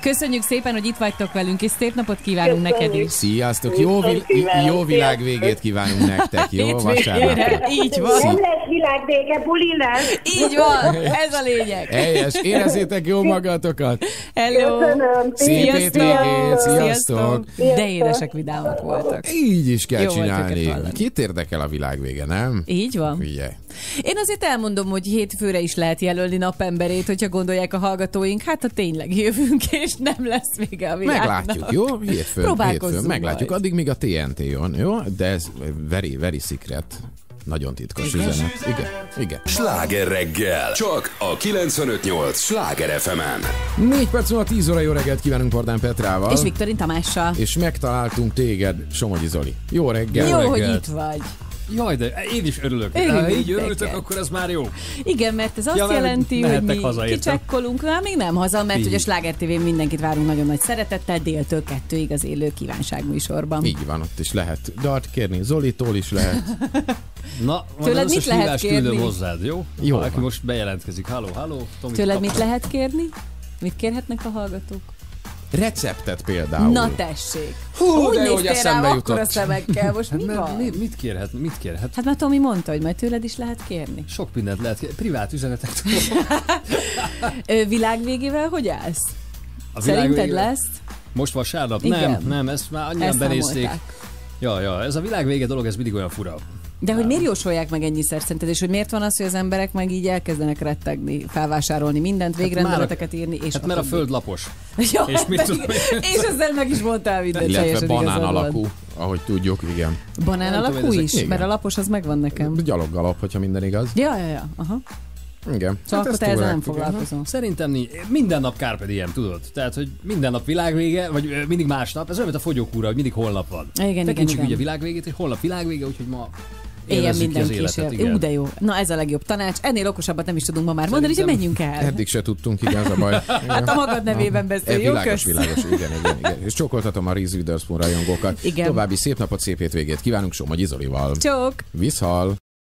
Köszönjük szépen, hogy itt vagytok velünk, és szép napot kívánunk Köszönjük. neked is. Sziasztok! Jó, vil- jó világ végét kívánunk nektek, jó vasárnap! Így van. Szia. lesz világvége, buli lesz. Így van, ez a lényeg. Helyes, érezzétek jó magatokat! Hello! Köszönöm. Szép Sziasztok! hétvégét, sziasztok! De édesek, vidámak voltak. Így is kell Jó csinálni. Kit érdekel a világ vége, nem? Így van. Figyelj. Én azért elmondom, hogy hétfőre is lehet jelölni napemberét, hogyha gondolják a hallgatóink, hát ha tényleg jövünk, és nem lesz vége a világnak. Meglátjuk, jó? Hétfőn, Próbálkozzunk hétfőn meglátjuk. majd. Addig még a TNT jön, jó? De ez very, very secret. Nagyon titkos üzenet. Igen, igen. Sláger reggel. Csak a 95.8 sláger FM-en. 4 perc múlva 10 óra jó reggelt kívánunk Pordán Petrával. És Viktorin Tamással. és megtaláltunk téged, Somogyi Zoli. Jó reggel! Jó, hogy reggelt. itt vagy. Jaj, de én is örülök. Örülünk Ha így örültök, akkor ez már jó. Igen, mert ez azt Ja, jelenti, hogy mi kicsekkolunk, na még nem haza, mert Így. ugye a Sláger TV mindenkit várunk nagyon nagy szeretettel, déltől kettőig az élő kívánságműsorban. Így van, ott is lehet dart kérni, Zolitól is lehet. Na, Tőled mit lehet kérni? küldöm hozzád, jó? Jó Aki most bejelentkezik. Halló, halló. Tomi, Tőled mit lehet kérni? Mit kérhetnek a hallgatók? Receptet például. Na tessék! Hú, Úgy de jó, hogy eszembe rám jutott. a szemekkel, most mi Mert van? mi, mit kérhet? Mit kérhet? Hát már Tomi mondta, hogy majd tőled is lehet kérni. Sok mindent lehet kérni. Privát üzenetek. Ö, világ végével hogy állsz? A világ Szerinted lesz? Most vasárnap? Igen. Nem, nem, ezt már annyian benézték. Ja, ja, ez a világ vége dolog, ez mindig olyan fura. De hogy miért jósolják meg ennyiszer szerinted, és hogy miért van az, hogy az emberek meg így elkezdenek rettegni, felvásárolni mindent, végrendeleteket írni, és Hát mert a föld lapos. Ja, és mit tudom és ezzel meg is mondtál mindent, Illetve banán igazad van. alakú, ahogy tudjuk, igen. Banán Nem alakú is? igen. Mert a lapos az megvan nekem. Gyaloggalap, hogyha minden igaz. Ja, ja, ja. Aha. Igen. Szóval Hát akkor ezzel nem igen. foglalkozol. Szerintem nincs. Minden nap Carpe Diem, tudod? Tehát, hogy minden nap világvége, vagy mindig másnap. Ez olyan, mint a fogyókúra, hogy mindig holnap van. Igen, igen, Tekintsük igen. így a világvégét, hogy holnap világvége, úgyhogy ma Éljen az is. életet. Ú, de jó. Na ez a legjobb tanács. Ennél okosabbat nem is tudunk ma már mondani, úgyhogy Szerintem- menjünk el. Eddig se tudtunk, igen, ez a baj. Hát a magad nevében beszél, E, jó? világos, Kösz. világos, igen, igen, igen. És csokoltatom a Reese Witherspoon rajongókat. Igen. További szép napot, szép hétvégét kívánunk Somogyi Zolival. Csók! Viszhal!